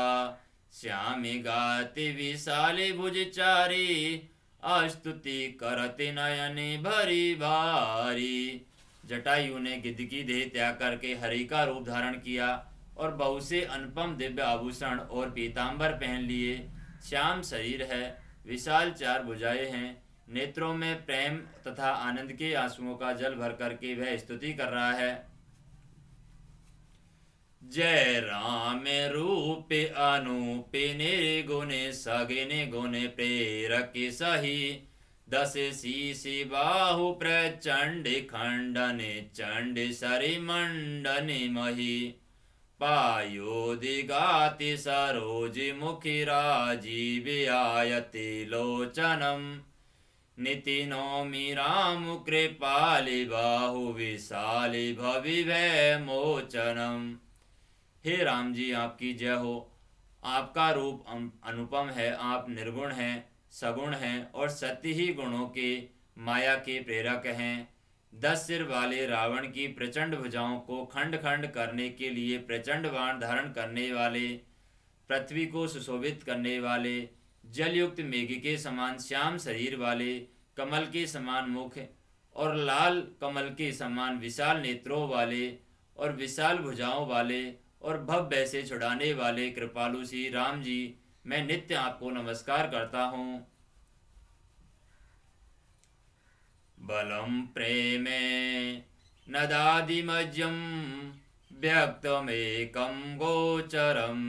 श्यामी गाति विशाली भुज चारी अस्तुति करति नयनी भरी भारी। जटायु ने गिद्ध की देह त्याग करके हरि का रूप धारण किया। और बहुत से अनुपम दिव्य आभूषण और पीताम्बर पहन लिए। श्याम शरीर है, विशाल चार बुझाए हैं। नेत्रों में प्रेम तथा आनंद के आंसुओं का जल भर करके वह स्तुति कर रहा है। जय राम रूप अनुप निर्गुणे सगिने गुणे प्रेरक सही। दस सी बाहु प्रचंड खंडन, चंड सरि मंडन मही। पायोदिगाति सरोज मुखि राजीव आयति लोचनम बाहु विशाली भविभय मोचनम हे राम जी आपकी जय हो। आपका रूप अनुपम है, आप निर्गुण हैं, सगुण हैं और सत्य ही गुणों के माया के प्रेरक हैं। दस सिर वाले रावण की प्रचंड भुजाओं को खंड खंड करने के लिए, प्रचंड बाण धारण करने वाले, पृथ्वी को सुशोभित करने वाले, जलयुक्त मेघ के समान श्याम शरीर वाले, कमल के समान मुख और लाल कमल के समान विशाल नेत्रों वाले और विशाल भुजाओं वाले और भव्य से छुड़ाने वाले कृपालु श्री राम जी, मैं नित्य आपको नमस्कार करता हूँ। बलम प्रेमे नदादिमज्यम व्यक्तमेकं गोचरम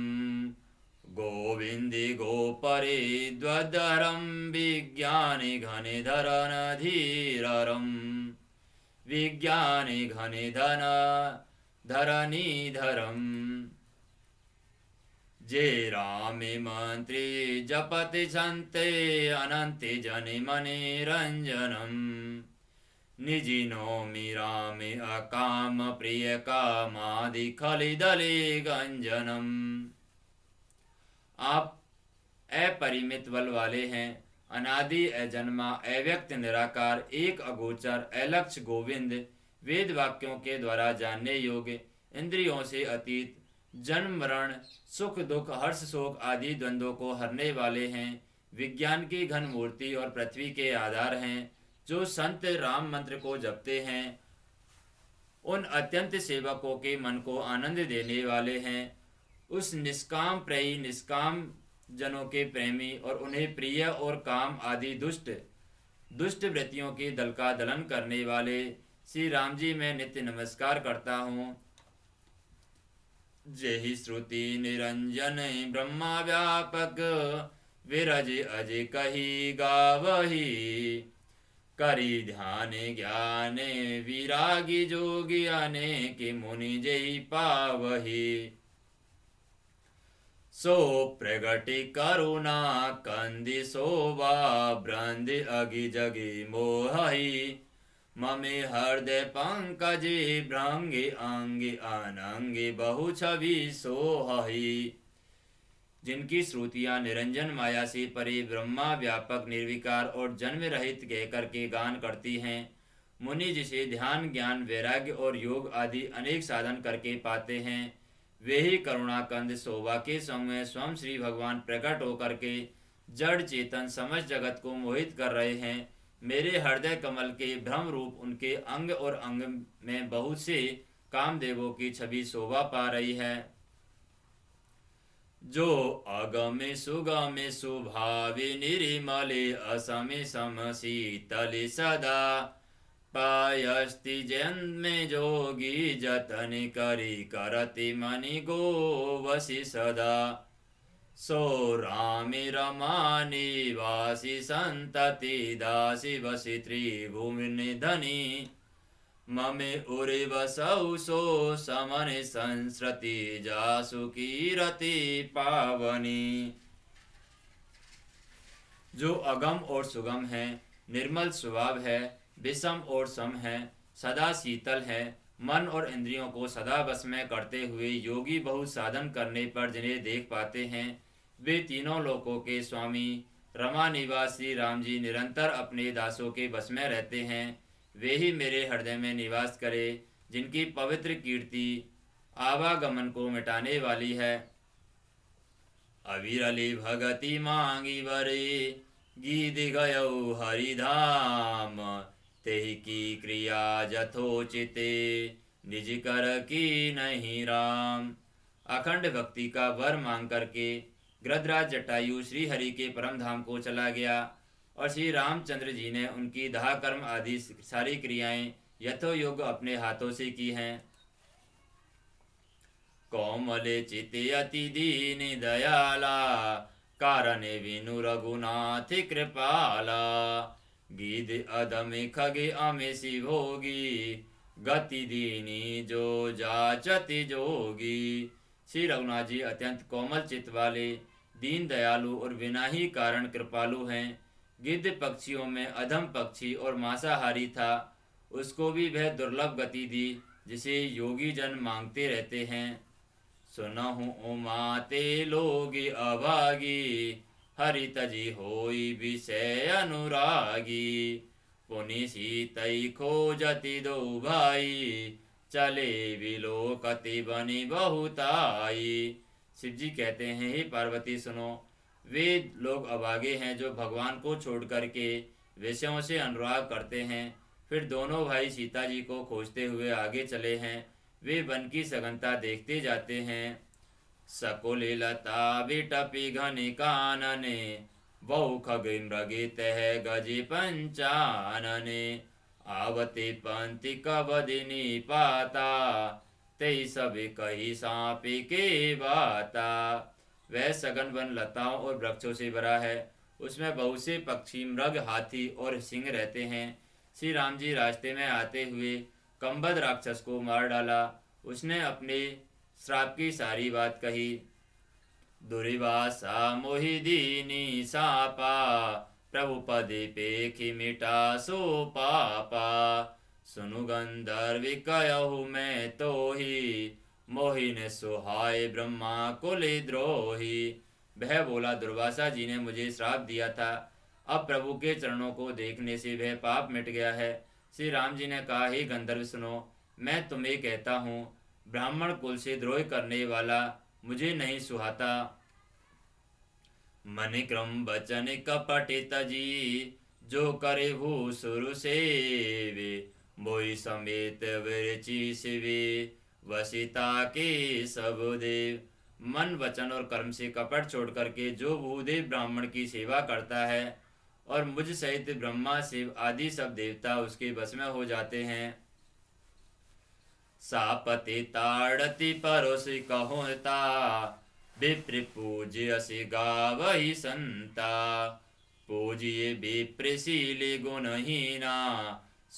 गोविंदि गोपरे द्वदरं विज्ञानि घनिधरनधीररं। विज्ञानि घनिधन धरनीधरम् जे रामे मंत्री जपति जनि मनि रंजनम निजी नौमि रामे अकाम प्रिय कामादि खलिदले गंजनम आप अपरिमित बल वाले हैं, अनादि, अजन्मा, अव्यक्त, निराकार, एक अगोचर अलक्ष गोविंद, वेद वाक्यों के द्वारा जानने योग्य, इंद्रियों से अतीत जन्म, मरण, सुख, दुख, हर्ष, शोक आदि द्वंद्वों को हरने वाले हैं। विज्ञान की घन मूर्ति और पृथ्वी के आधार हैं, जो संत राम मंत्र को जपते हैं। उन अत्यंत सेवकों के मन को आनंद देने वाले हैं। उस निष्काम, प्रेयी, निष्काम जनों के प्रेमी और उन्हें प्रिय और काम आदि दुष्ट दुष्ट वृत्तियों के दल का दलन करने वाले। श्री राम जी, मैं नित्य नमस्कार करता हूँ। जय श्रुति निरंजन ब्रह्मा व्यापक, विरज अज कही गावही। करी ध्यान ज्ञान, विरागी जोगी के मुनि जय पावही। सो प्रगति करुणा, कंदि शोभा, ब्रंद अगि जगी मोहि ममे हृदय पंकजे भ्रंगे अंगे अनंगे बहु छवि सोहही। जिनकी श्रुतियाँ निरंजन माया से परे ब्रह्मा व्यापक निर्विकार और जन्म रहित कहकर के गान करती हैं, मुनि जिसे ध्यान, ज्ञान, वैराग्य और योग आदि अनेक साधन करके पाते हैं, वे ही करुणाकंद शोभा के समय स्वयं श्री भगवान प्रकट होकर के जड़ चेतन समझ जगत को मोहित कर रहे हैं मेरे हृदय कमल के भ्रम रूप उनके अंग और अंग में बहुत से कामदेवों की छवि शोभा पा रही है। जो अगमे सुगमे, सुभावे, निर्मले, असमे सम, शीतले, सदा पायस्ति जन्म में जोगी, जतन करी करति गो वसी सदा। सो रामि रमानिवासी संतति दासी वसी त्रिभूमि निधनी। ममे उरे बसौ सो समन संस्रति जासु कीरति पावनी। जो अगम और सुगम है, निर्मल स्वभाव है, विषम और सम है, सदा शीतल है, मन और इंद्रियों को सदा बस में करते हुए योगी बहुत साधन करने पर जिन्हें देख पाते हैं वे तीनों लोकों के स्वामी रमा निवासी राम जी निरंतर अपने दासों के बस में रहते हैं। वे ही मेरे हृदय में निवास करे, जिनकी पवित्र कीर्ति आवागमन को मिटाने वाली है। अविरली भगति मांगी बरे, गीत गयो हरिधाम। ते की क्रिया जथोचिते, निज कर की नहीं राम। अखंड भक्ति का वर मांग करके गृधराज जटायु श्री हरि के परम धाम को चला गया और श्री रामचंद्र जी ने उनकी दाह कर्म आदि सारी क्रियाएँ यथो योग अपने हाथों से की हैं। कोमले चिते अति दीन दयाला, कारण विनु रघुनाथ कृपाला। गीत अदम खगे अमेसी भोगी गति दीनी जो जाचति जोगी। श्री रघुनाथ जी अत्यंत कोमल चित्त वाले दीन दयालु और बिना ही कारण कृपालु हैं। गिद्ध पक्षियों में अधम पक्षी और मांसाहारी था। उसको भी वह दुर्लभ गति दी, जिसे योगी जन मांगते रहते हैं। सुनहु उमाते लोग अभागी, हरि तजी होई विषय अनुरागी। पुनि सीतई खोजति दो भाई चले विलोकति बनी बहुताई। शिव जी कहते हैं, हे पार्वती, सुनो। वे लोग अभागे हैं जो भगवान को छोड़ करके विषयों से अनुराग करते हैं। फिर दोनों भाई सीता जी को खोजते हुए आगे चले हैं। वे वन की सघनता देखते जाते हैं। सकुल लता बिटपि घनि कानने बहु खग मृगे तह गजे पंचानने। आवते पंथि कबदिनी पाता ते सब कही सांपी के बाता। वह सघन वन लताओं और वृक्षों से भरा है। उसमें बहुत से पक्षी, मृग, हाथी और सिंह रहते हैं। श्री राम जी रास्ते में आते हुए कंबद राक्षस को मार डाला। उसने अपने श्राप की सारी बात कही। दुर्वासा मोहि दीनी सापा, प्रभु पदे पेखी मिटा सो पापा। सुनु गंधर्व कहु मैं तो ही मोहिन सुहाय ब्रह्मा कुले द्रोही। वह बोला दुर्वासा जी ने मुझे श्राप दिया था। अब प्रभु के चरणों को देखने से वह पाप मिट गया है। श्री राम जी ने कहा, ही गंधर्व, सुनो, मैं तुम्हें कहता हूँ, ब्राह्मण कुल से द्रोह करने वाला मुझे नहीं सुहाता। मन क्रम बचन कपट तजी जो करे भू सुरु से वे बोई समेत विरची शिवे, वसिता के सब देव। मन, वचन और कर्म से कपट छोड़ करके जो भूदेव ब्राह्मण की सेवा करता है और मुझ सहित ब्रह्मा, शिव आदि सब देवता उसके बस में हो जाते हैं। सापति ताड़ति परोसि कहोता विप्र पूज्य गावही संता। पूजिए विप्रशील गुणहीना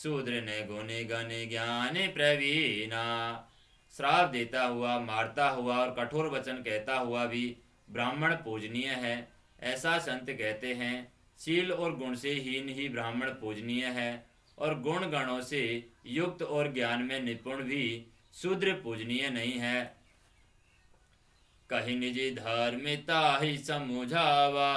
शूद्र ने गुण गण ज्ञान प्रवीणा। श्राप देता हुआ, मारता हुआ और कठोर वचन कहता हुआ भी ब्राह्मण पूजनीय है। ऐसा संत कहते हैं, शील और गुण से हीन ही ब्राह्मण पूजनीय है और गुण गणों से युक्त और ज्ञान में निपुण भी शूद्र पूजनीय नहीं है। कही निज धर्मिता ही समुझावा,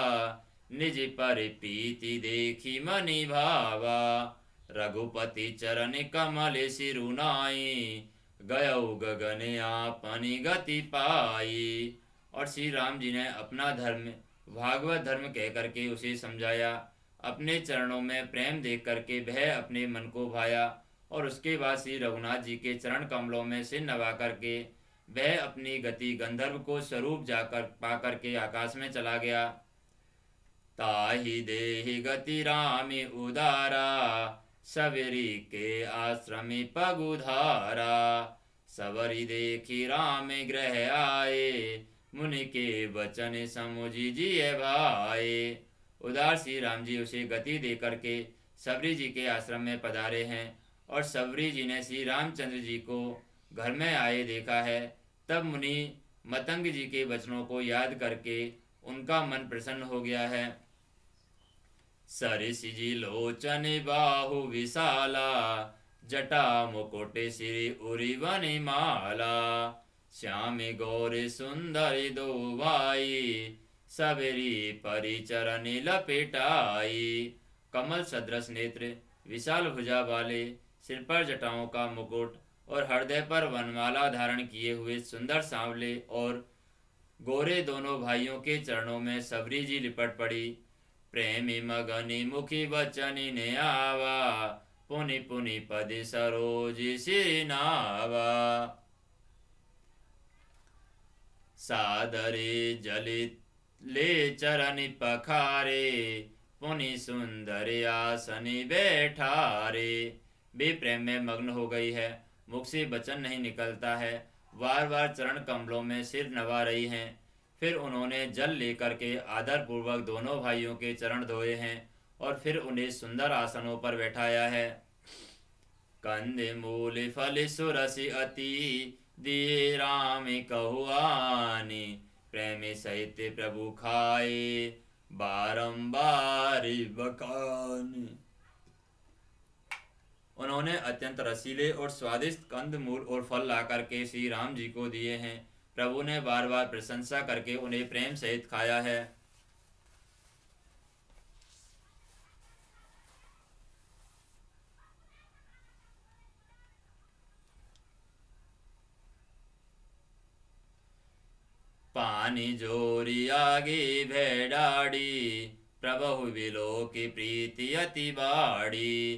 निज परिपीति देखी मनी भावा। रघुपति चरण कमल सिरुनाई गयो गगन आपनी गति पाई। और श्री राम जी ने अपना धर्म, भागवत धर्म कह करके उसे समझाया। अपने चरणों में प्रेम देख करके वह अपने मन को भाया। और उसके बाद श्री रघुनाथ जी के चरण कमलों में सिर नवा करके वह अपनी गति गंधर्व को स्वरूप जाकर पा करके आकाश में चला गया। ताहि देहि गति रामी उदारा सवेरी के आश्रमी पगुधारा, सवरी देखी राम ग्रह आए, मुनि के वचन समुझी जी भाई उदार श्री राम जी उसे गति दे करके सबरी जी के आश्रम में पधारे हैं और सबरी जी ने श्री रामचंद्र जी को घर में आए देखा है। तब मुनि मतंग जी के वचनों को याद करके उनका मन प्रसन्न हो गया है। सरिस लोचन बाहु विशाला, जटा मुकुट श्री उरी बनी माला। श्याम गौर सुंदर दो भाई सबरी परिचरण लपेटाई। कमल सदृश नेत्र, विशाल भुजा वाले सिर पर जटाओं का मुकुट और हृदय पर वनमाला धारण किए हुए सुंदर सांवले और गोरे दोनों भाइयों के चरणों में सबरी जी लिपट पड़ी। प्रेमी मगनी मुखी बचनी ने आवा, पुनि पुनि पदि सरोजी सिनावा। सादरे जलित ले चरण पखारे, पुनि सुंदर आसनी बैठारे। बे प्रेम में मग्न हो गई है, मुख से वचन नहीं निकलता है बार बार चरण कमलों में सिर नवा रही हैं। फिर उन्होंने जल लेकर के आदर पूर्वक दोनों भाइयों के चरण धोए हैं और फिर उन्हें सुंदर आसनों पर बैठाया है। कंद मूल फल सुरसी अति, दिए राम कहुआनी प्रेम सहित प्रभु खाए, बारंबार बकानी उन्होंने अत्यंत रसीले और स्वादिष्ट कंद मूल और फल ला करके श्री राम जी को दिए हैं। प्रभु ने बार बार प्रशंसा करके उन्हें प्रेम सहित खाया है। पानी जोरी आगे भेड़ाड़ी, प्रभु विलो की प्रीति अति बाड़ी।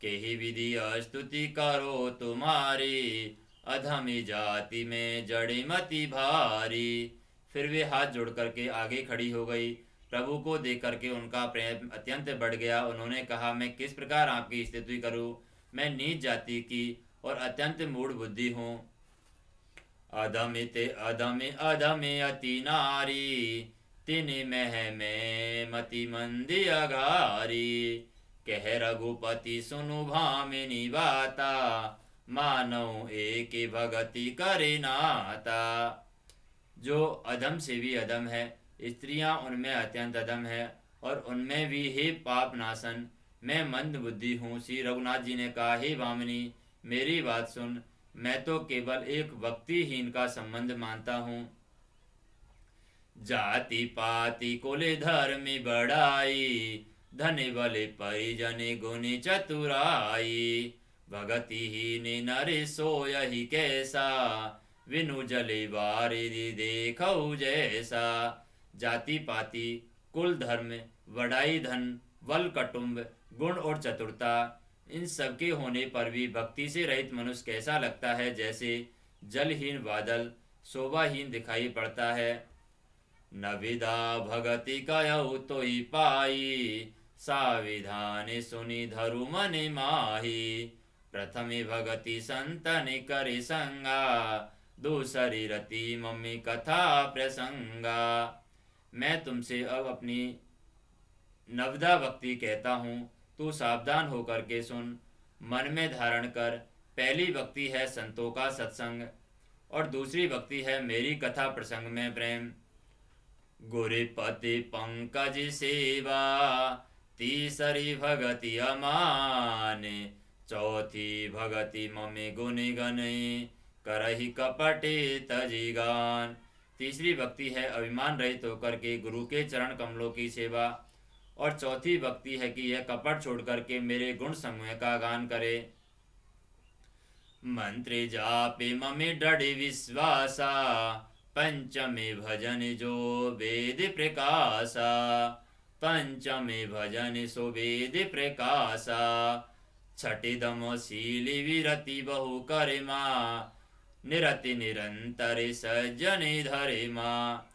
के विधि स्तुति करो तुम्हारी अधमी जाति में जड़ी मती भारी। फिर वे हाथ जोड़ करके आगे खड़ी हो गई। प्रभु को देख करके उनका प्रेम अत्यंत बढ़ गया। उन्होंने कहा, मैं किस प्रकार आपकी स्तुति करूँ? मैं नीच जाति की और अत्यंत मूढ़ बुद्धि हूँ। अधमित अधमि अधमि अति नारी। तिन मह में मति मंदी अघारी। कह रघुपति, सुनु भामिनी बाता मानव एक भगति करे नाता जो अधम से भी अधम है, स्त्रियाँ उनमें अत्यंत अधम है, और उनमें भी हे पाप नासन मैं मंद बुद्धि हूँ, श्री रघुनाथ जी ने कहा, हे भामिनी मेरी बात सुन, मैं तो केवल एक भक्तिहीन का संबंध मानता हूँ। जाति पाति कुल धर्म बढ़ाई, धन बल परिजन गुनि चतुराई भगति ही नर सो यही कैसा? विनु जले बारिधि देख जैसा। जाति पाति, कुल धर्म, वडाई धन, वल कटुम्ब गुण और चतुरता, इन सबके होने पर भी भक्ति से रहित मनुष्य कैसा लगता है? जैसे जलहीन बादल, शोभाहीन दिखाई पड़ता है। नविदा भगति कयऊ तो ही पाई साविधान सुनि धरु मन माही। प्रथमे भगति संतन करि संगा दूसरी रति मम्मी कथा प्रसंगा मैं तुमसे अब अपनी नवदा भक्ति कहता हूँ। तू सावधान होकर के सुन। मन में धारण कर। पहली भक्ति है संतों का सत्संग, और दूसरी भक्ति है मेरी कथा प्रसंग में प्रेम। गुरुपति पंकज सेवा, तीसरी भगति अमाने। चौथी भगति ममे गुनि गने करही कपटे तजीगान तीसरी भक्ति है अभिमान रहित होकर के गुरु के चरण कमलों की सेवा, और चौथी भक्ति है कि यह कपट छोड़ करके मेरे गुण समूह का गान करे। मंत्र जापे ममे डे विश्वासा, पंचमे भजन जो वेद प्रकाशा, पंचमे भजन सो वेद प्रकाशा। छठिदमशीली विरति बहु करिमा निरति निरंतर सज्जन धरे माँ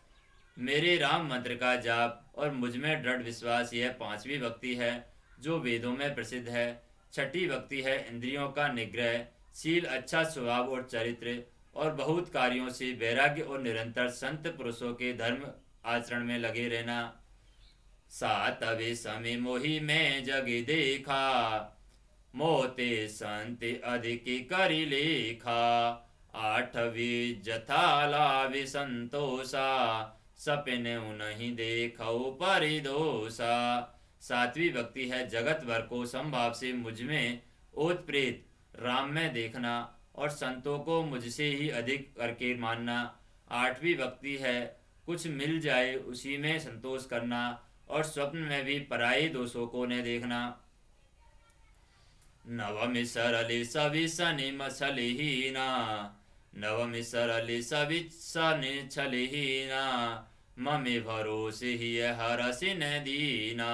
मेरे राम मंत्र का जाप और मुझमें दृढ़ विश्वास यह पांचवी भक्ति है, जो वेदों में प्रसिद्ध है। छठी भक्ति है इंद्रियों का निग्रह, शील अच्छा स्वभाव और चरित्र, और बहुत कार्यों से वैराग्य और निरंतर संत पुरुषों के धर्म आचरण में लगे रहना। सातवे समय मोही में जग देखा। मोते संत अधिक करी लेखा। आठवी जथाला विसंतोषा सपने उन्हीं देखो परिदोषा। सातवीं भक्ति है जगत भर को संभाव से मुझमें ओतप्रेत। राम में देखना और संतों को मुझसे ही अधिक करके मानना। आठवीं भक्ति है कुछ मिल जाए उसी में संतोष करना और स्वप्न में भी पराई दोषों को न देखना। नवमी सरली सवि शनि मछलिहीना नवमी सरली सवि शनि छलिहीना ममे भरोसे ही हरसि न दीना।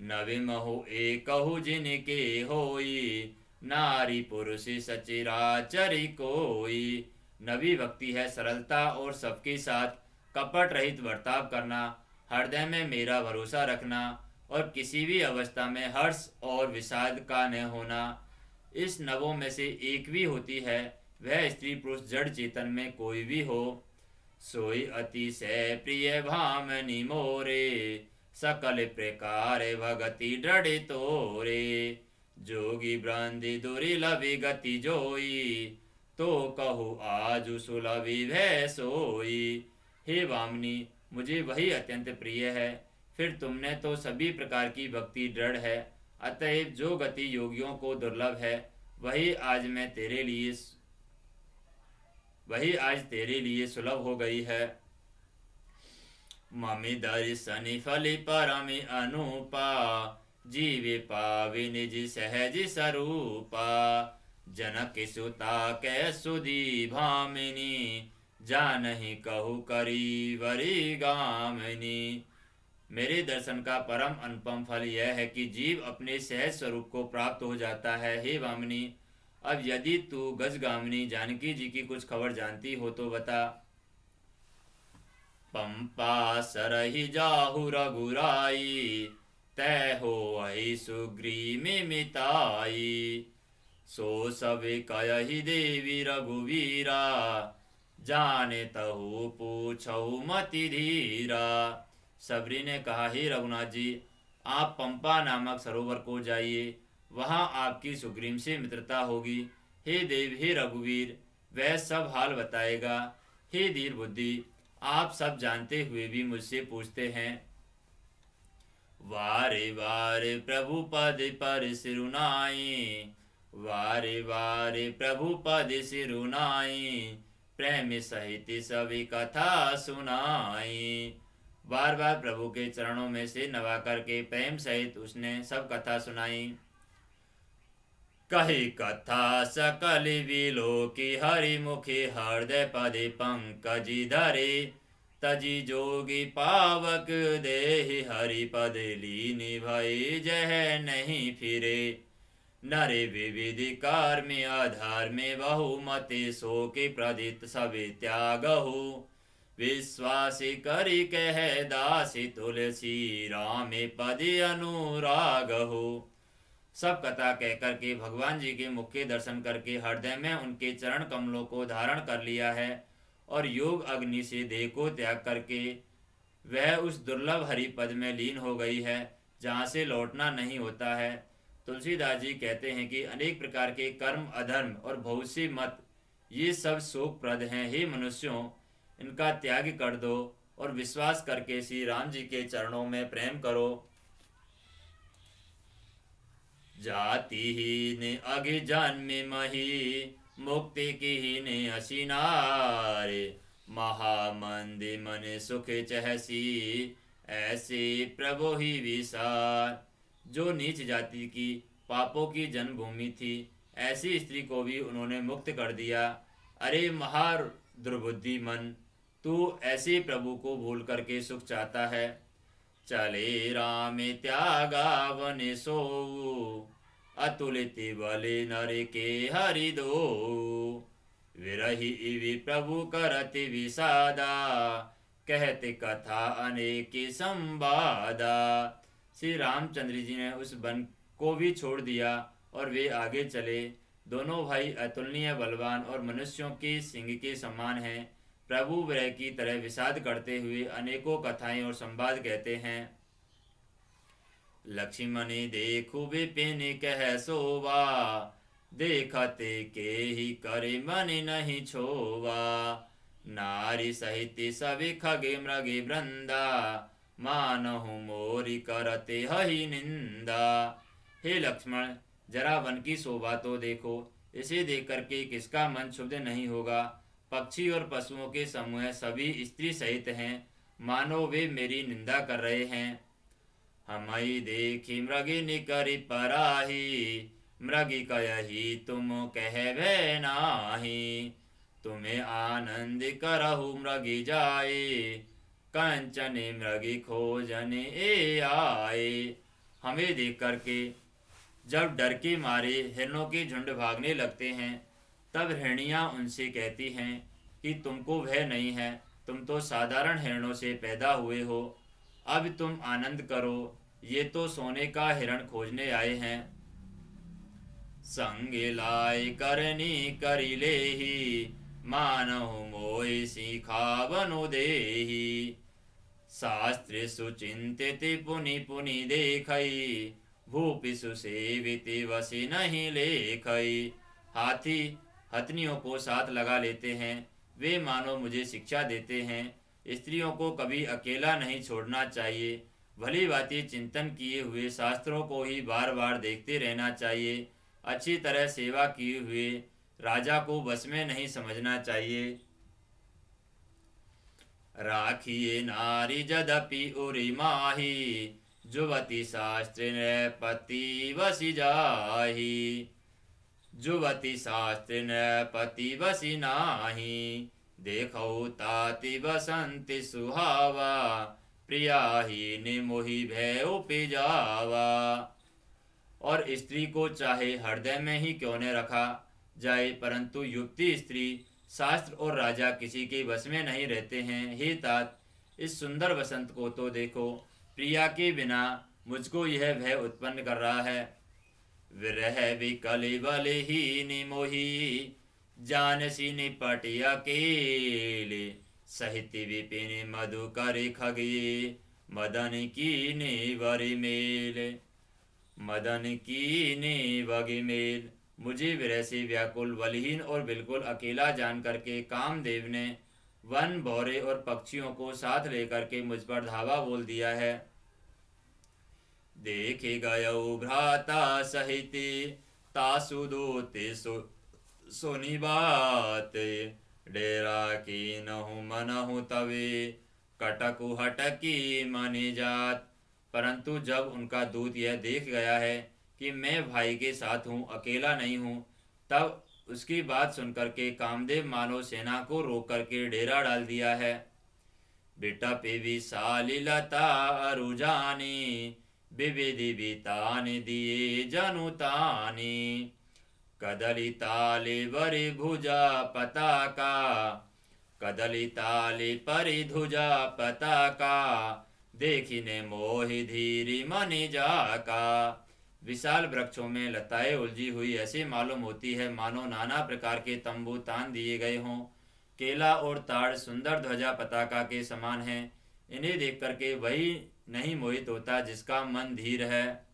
नवी महु एक जिनके होई। नारी पुरुष सचिराचरी कोई। नवी भक्ति है सरलता और सबके साथ कपट रहित बर्ताव करना। हृदय में मेरा भरोसा रखना। और किसी भी अवस्था में हर्ष और विषाद का न होना, इस नवों में से एक भी होती है, वह स्त्री पुरुष जड़ चेतन में कोई भी हो। सोई अतिशय प्रिय भामनी मोरे, सकल प्रकार भगति डे तोरे। जोगी ब्रांदि दुरी लवि गति जोई तो कहु आज सुलभि भय सोई। हे वामनी मुझे वही अत्यंत प्रिय है। फिर तुमने तो सभी प्रकार की भक्ति दृढ़ है, अतएव जो गति योगियों को दुर्लभ है, वही आज मैं तेरे लिए वही आज तेरे लिए सुलभ हो गई है। ममि दर्शनि फलि परमि अनुपा, जीवे पावि निज सहज स्वरूपा जनक सुता कै सुदी भामिनी जानहि कहु करी वरी गामिनी। मेरे दर्शन का परम अनुपम फल यह है कि जीव अपने सहज स्वरूप को प्राप्त हो जाता है। हे वामिनी, अब यदि तू गजगामिनी जानकी जी की कुछ खबर जानती हो तो बता। पंपा सरहि जाहु रघुराई, तय हो वही सुग्री मिताई। सो सब कही देवी रघुवीरा, जाने तहु पूछऊ मति धीरा। सबरी ने कहा, हे रघुनाथ जी, आप पंपा नामक सरोवर को जाइए। वहाँ आपकी सुग्रीम से मित्रता होगी। हे देव, हे रघुवीर, वह सब हाल बताएगा। हे धीर बुद्धि, आप सब जानते हुए भी मुझसे पूछते हैं। वारे वारे, प्रभु पद पर सिरुनाई वारे वारे, प्रभु पद सिरुनाई प्रेम सहित सभी कथा सुनाई बार बार प्रभु के चरणों में से नवा करके प्रेम सहित उसने सब कथा सुनाई। कही कथा सकल की हरि मुखी हृदय पदे पंकजी धरे। तजी जोगी पावक दे हरि पद लीनी भई जह नहीं फिरे। नरे विविध कार में आधार में बहुमति सो के प्रदित सभी त्यागहु। विश्वासी करी कह दासी तुलसी राम पद अनुराग हो। सब कथा कहकर के भगवान जी के मुख्य दर्शन करके हृदय में उनके चरण कमलों को धारण कर लिया है और योग अग्नि से देह को त्याग करके वह उस दुर्लभ हरि पद में लीन हो गई है, जहाँ से लौटना नहीं होता है। तुलसीदास जी कहते हैं कि अनेक प्रकार के कर्म, अधर्म और सी मत, ये सब शोकप्रद हैं। हे मनुष्यों इनका त्याग कर दो और विश्वास करके श्री राम जी के चरणों में प्रेम करो। जातिहीन अघि जन्म मही, मुक्ति की ही ने असिनारे महामंदि मन सुख चहसी, ऐसे प्रभु ही विसार। जो नीच जाति की पापों की जन्मभूमि थी, ऐसी स्त्री को भी उन्होंने मुक्त कर दिया। अरे महार दुर्बुद्धि मन तू ऐसे प्रभु को भूल करके सुख चाहता है। चले राम त्यागा, वन सो अतुलित बले नर के हरि दो। विरही इवि प्रभु करति विषादा, कहते कथा अनेक संवादा। श्री रामचंद्र जी ने उस वन को भी छोड़ दिया और वे आगे चले। दोनों भाई अतुलनीय बलवान और मनुष्यों के सिंह के समान हैं। प्रभु विरह की तरह विषाद करते हुए अनेकों कथाएँ और संवाद कहते हैं। लक्ष्मणी देखु विपिन कह सोवा, देखते के ही करे मन नहीं छोवा। नारी सहित सभी खगे मृगे वृंदा, मानहु मोरी करते हही निंदा। हे लक्ष्मण, जरा वन की शोभा तो देखो, इसे देख करके किसका मन क्षुब्ध नहीं होगा? पक्षी और पशुओं के समूह सभी स्त्री सहित हैं। मानो वे मेरी निंदा कर रहे हैं। हमई देखी मृगी निकरी पराही। मृगी कही, तुम कह नाही। तुम्हें आनंद करहु मृगी जाए। कंचन मृगी खोजने ए आए। हमें देख करके जब डर के मारे हिरणों के झुंड भागने लगते हैं। तब हिरणियाँ उनसे कहती हैं कि तुमको भय नहीं है, तुम तो साधारण हिरणों से पैदा हुए हो। अब तुम आनंद करो, ये तो सोने का हिरण खोजने आए हैं। संग लाए करनी करी ले ही, मानहु मोय सीखा बनो दे शास्त्र सुचिंतित पुनि पुनि देखई, भूपि सुसेवित वसी नहीं लेखई। हाथी हथनियों को साथ लगा लेते हैं, वे मानो मुझे शिक्षा देते हैं। स्त्रियों को कभी अकेला नहीं छोड़ना चाहिए। भली बाती चिंतन किए हुए शास्त्रों को ही बार बार देखते रहना चाहिए। अच्छी तरह सेवा किए हुए राजा को बस में नहीं समझना चाहिए। राखिए नारी जदपि उरी माही जुवती शास्त्र पति वसी जाही। जुवती शास्त्र पति बसी नाही। देखो ताति बसंति सुहावा। प्रिया ही ने भय उपजावा और स्त्री को चाहे हृदय में ही क्यों न रखा जाए, परंतु युक्ति स्त्री, शास्त्र और राजा किसी के बस में नहीं रहते हैं। हे तात, इस सुंदर बसंत को तो देखो, प्रिया के बिना मुझको यह भय उत्पन्न कर रहा है। विरह विकल बल ही निमोही जानसी निपटिया केले सहित विपिन मधु कर खगे, मदन की ने वरी मेल। मदन की ने वगी मेल। मुझे विरह से व्याकुल बलहीन और बिल्कुल अकेला जान करके कामदेव ने वन भौरे और पक्षियों को साथ लेकर के मुझ पर धावा बोल दिया है। देखे गय भ्राता सहित, तासु सु सुनी बात डेरा की नहु मनहु तवे, कटकु हटकी मनी जात। परंतु जब उनका दूत यह देख गया है कि मैं भाई के साथ हूँ, अकेला नहीं हूँ, तब उसकी बात सुनकर के कामदेव मानव सेना को रोक करके डेरा डाल दिया है। बेटा पे भी सालिलता अरुजानी विविधि बितानि दिए जनुतानी कदली ताले वरि भुजा पताका कदली ताले परिधुजा पताका देखिने मोहि धीरी मनि जाका विशाल वृक्षों में लताएँ उलझी हुई, ऐसी मालूम होती है, मानो नाना प्रकार के तंबू तान दिए गए हों। केला और ताड़ सुंदर ध्वजा पताका के समान हैं। इन्हें देख करके वही नहीं मोहित होता जिसका मन धीर है।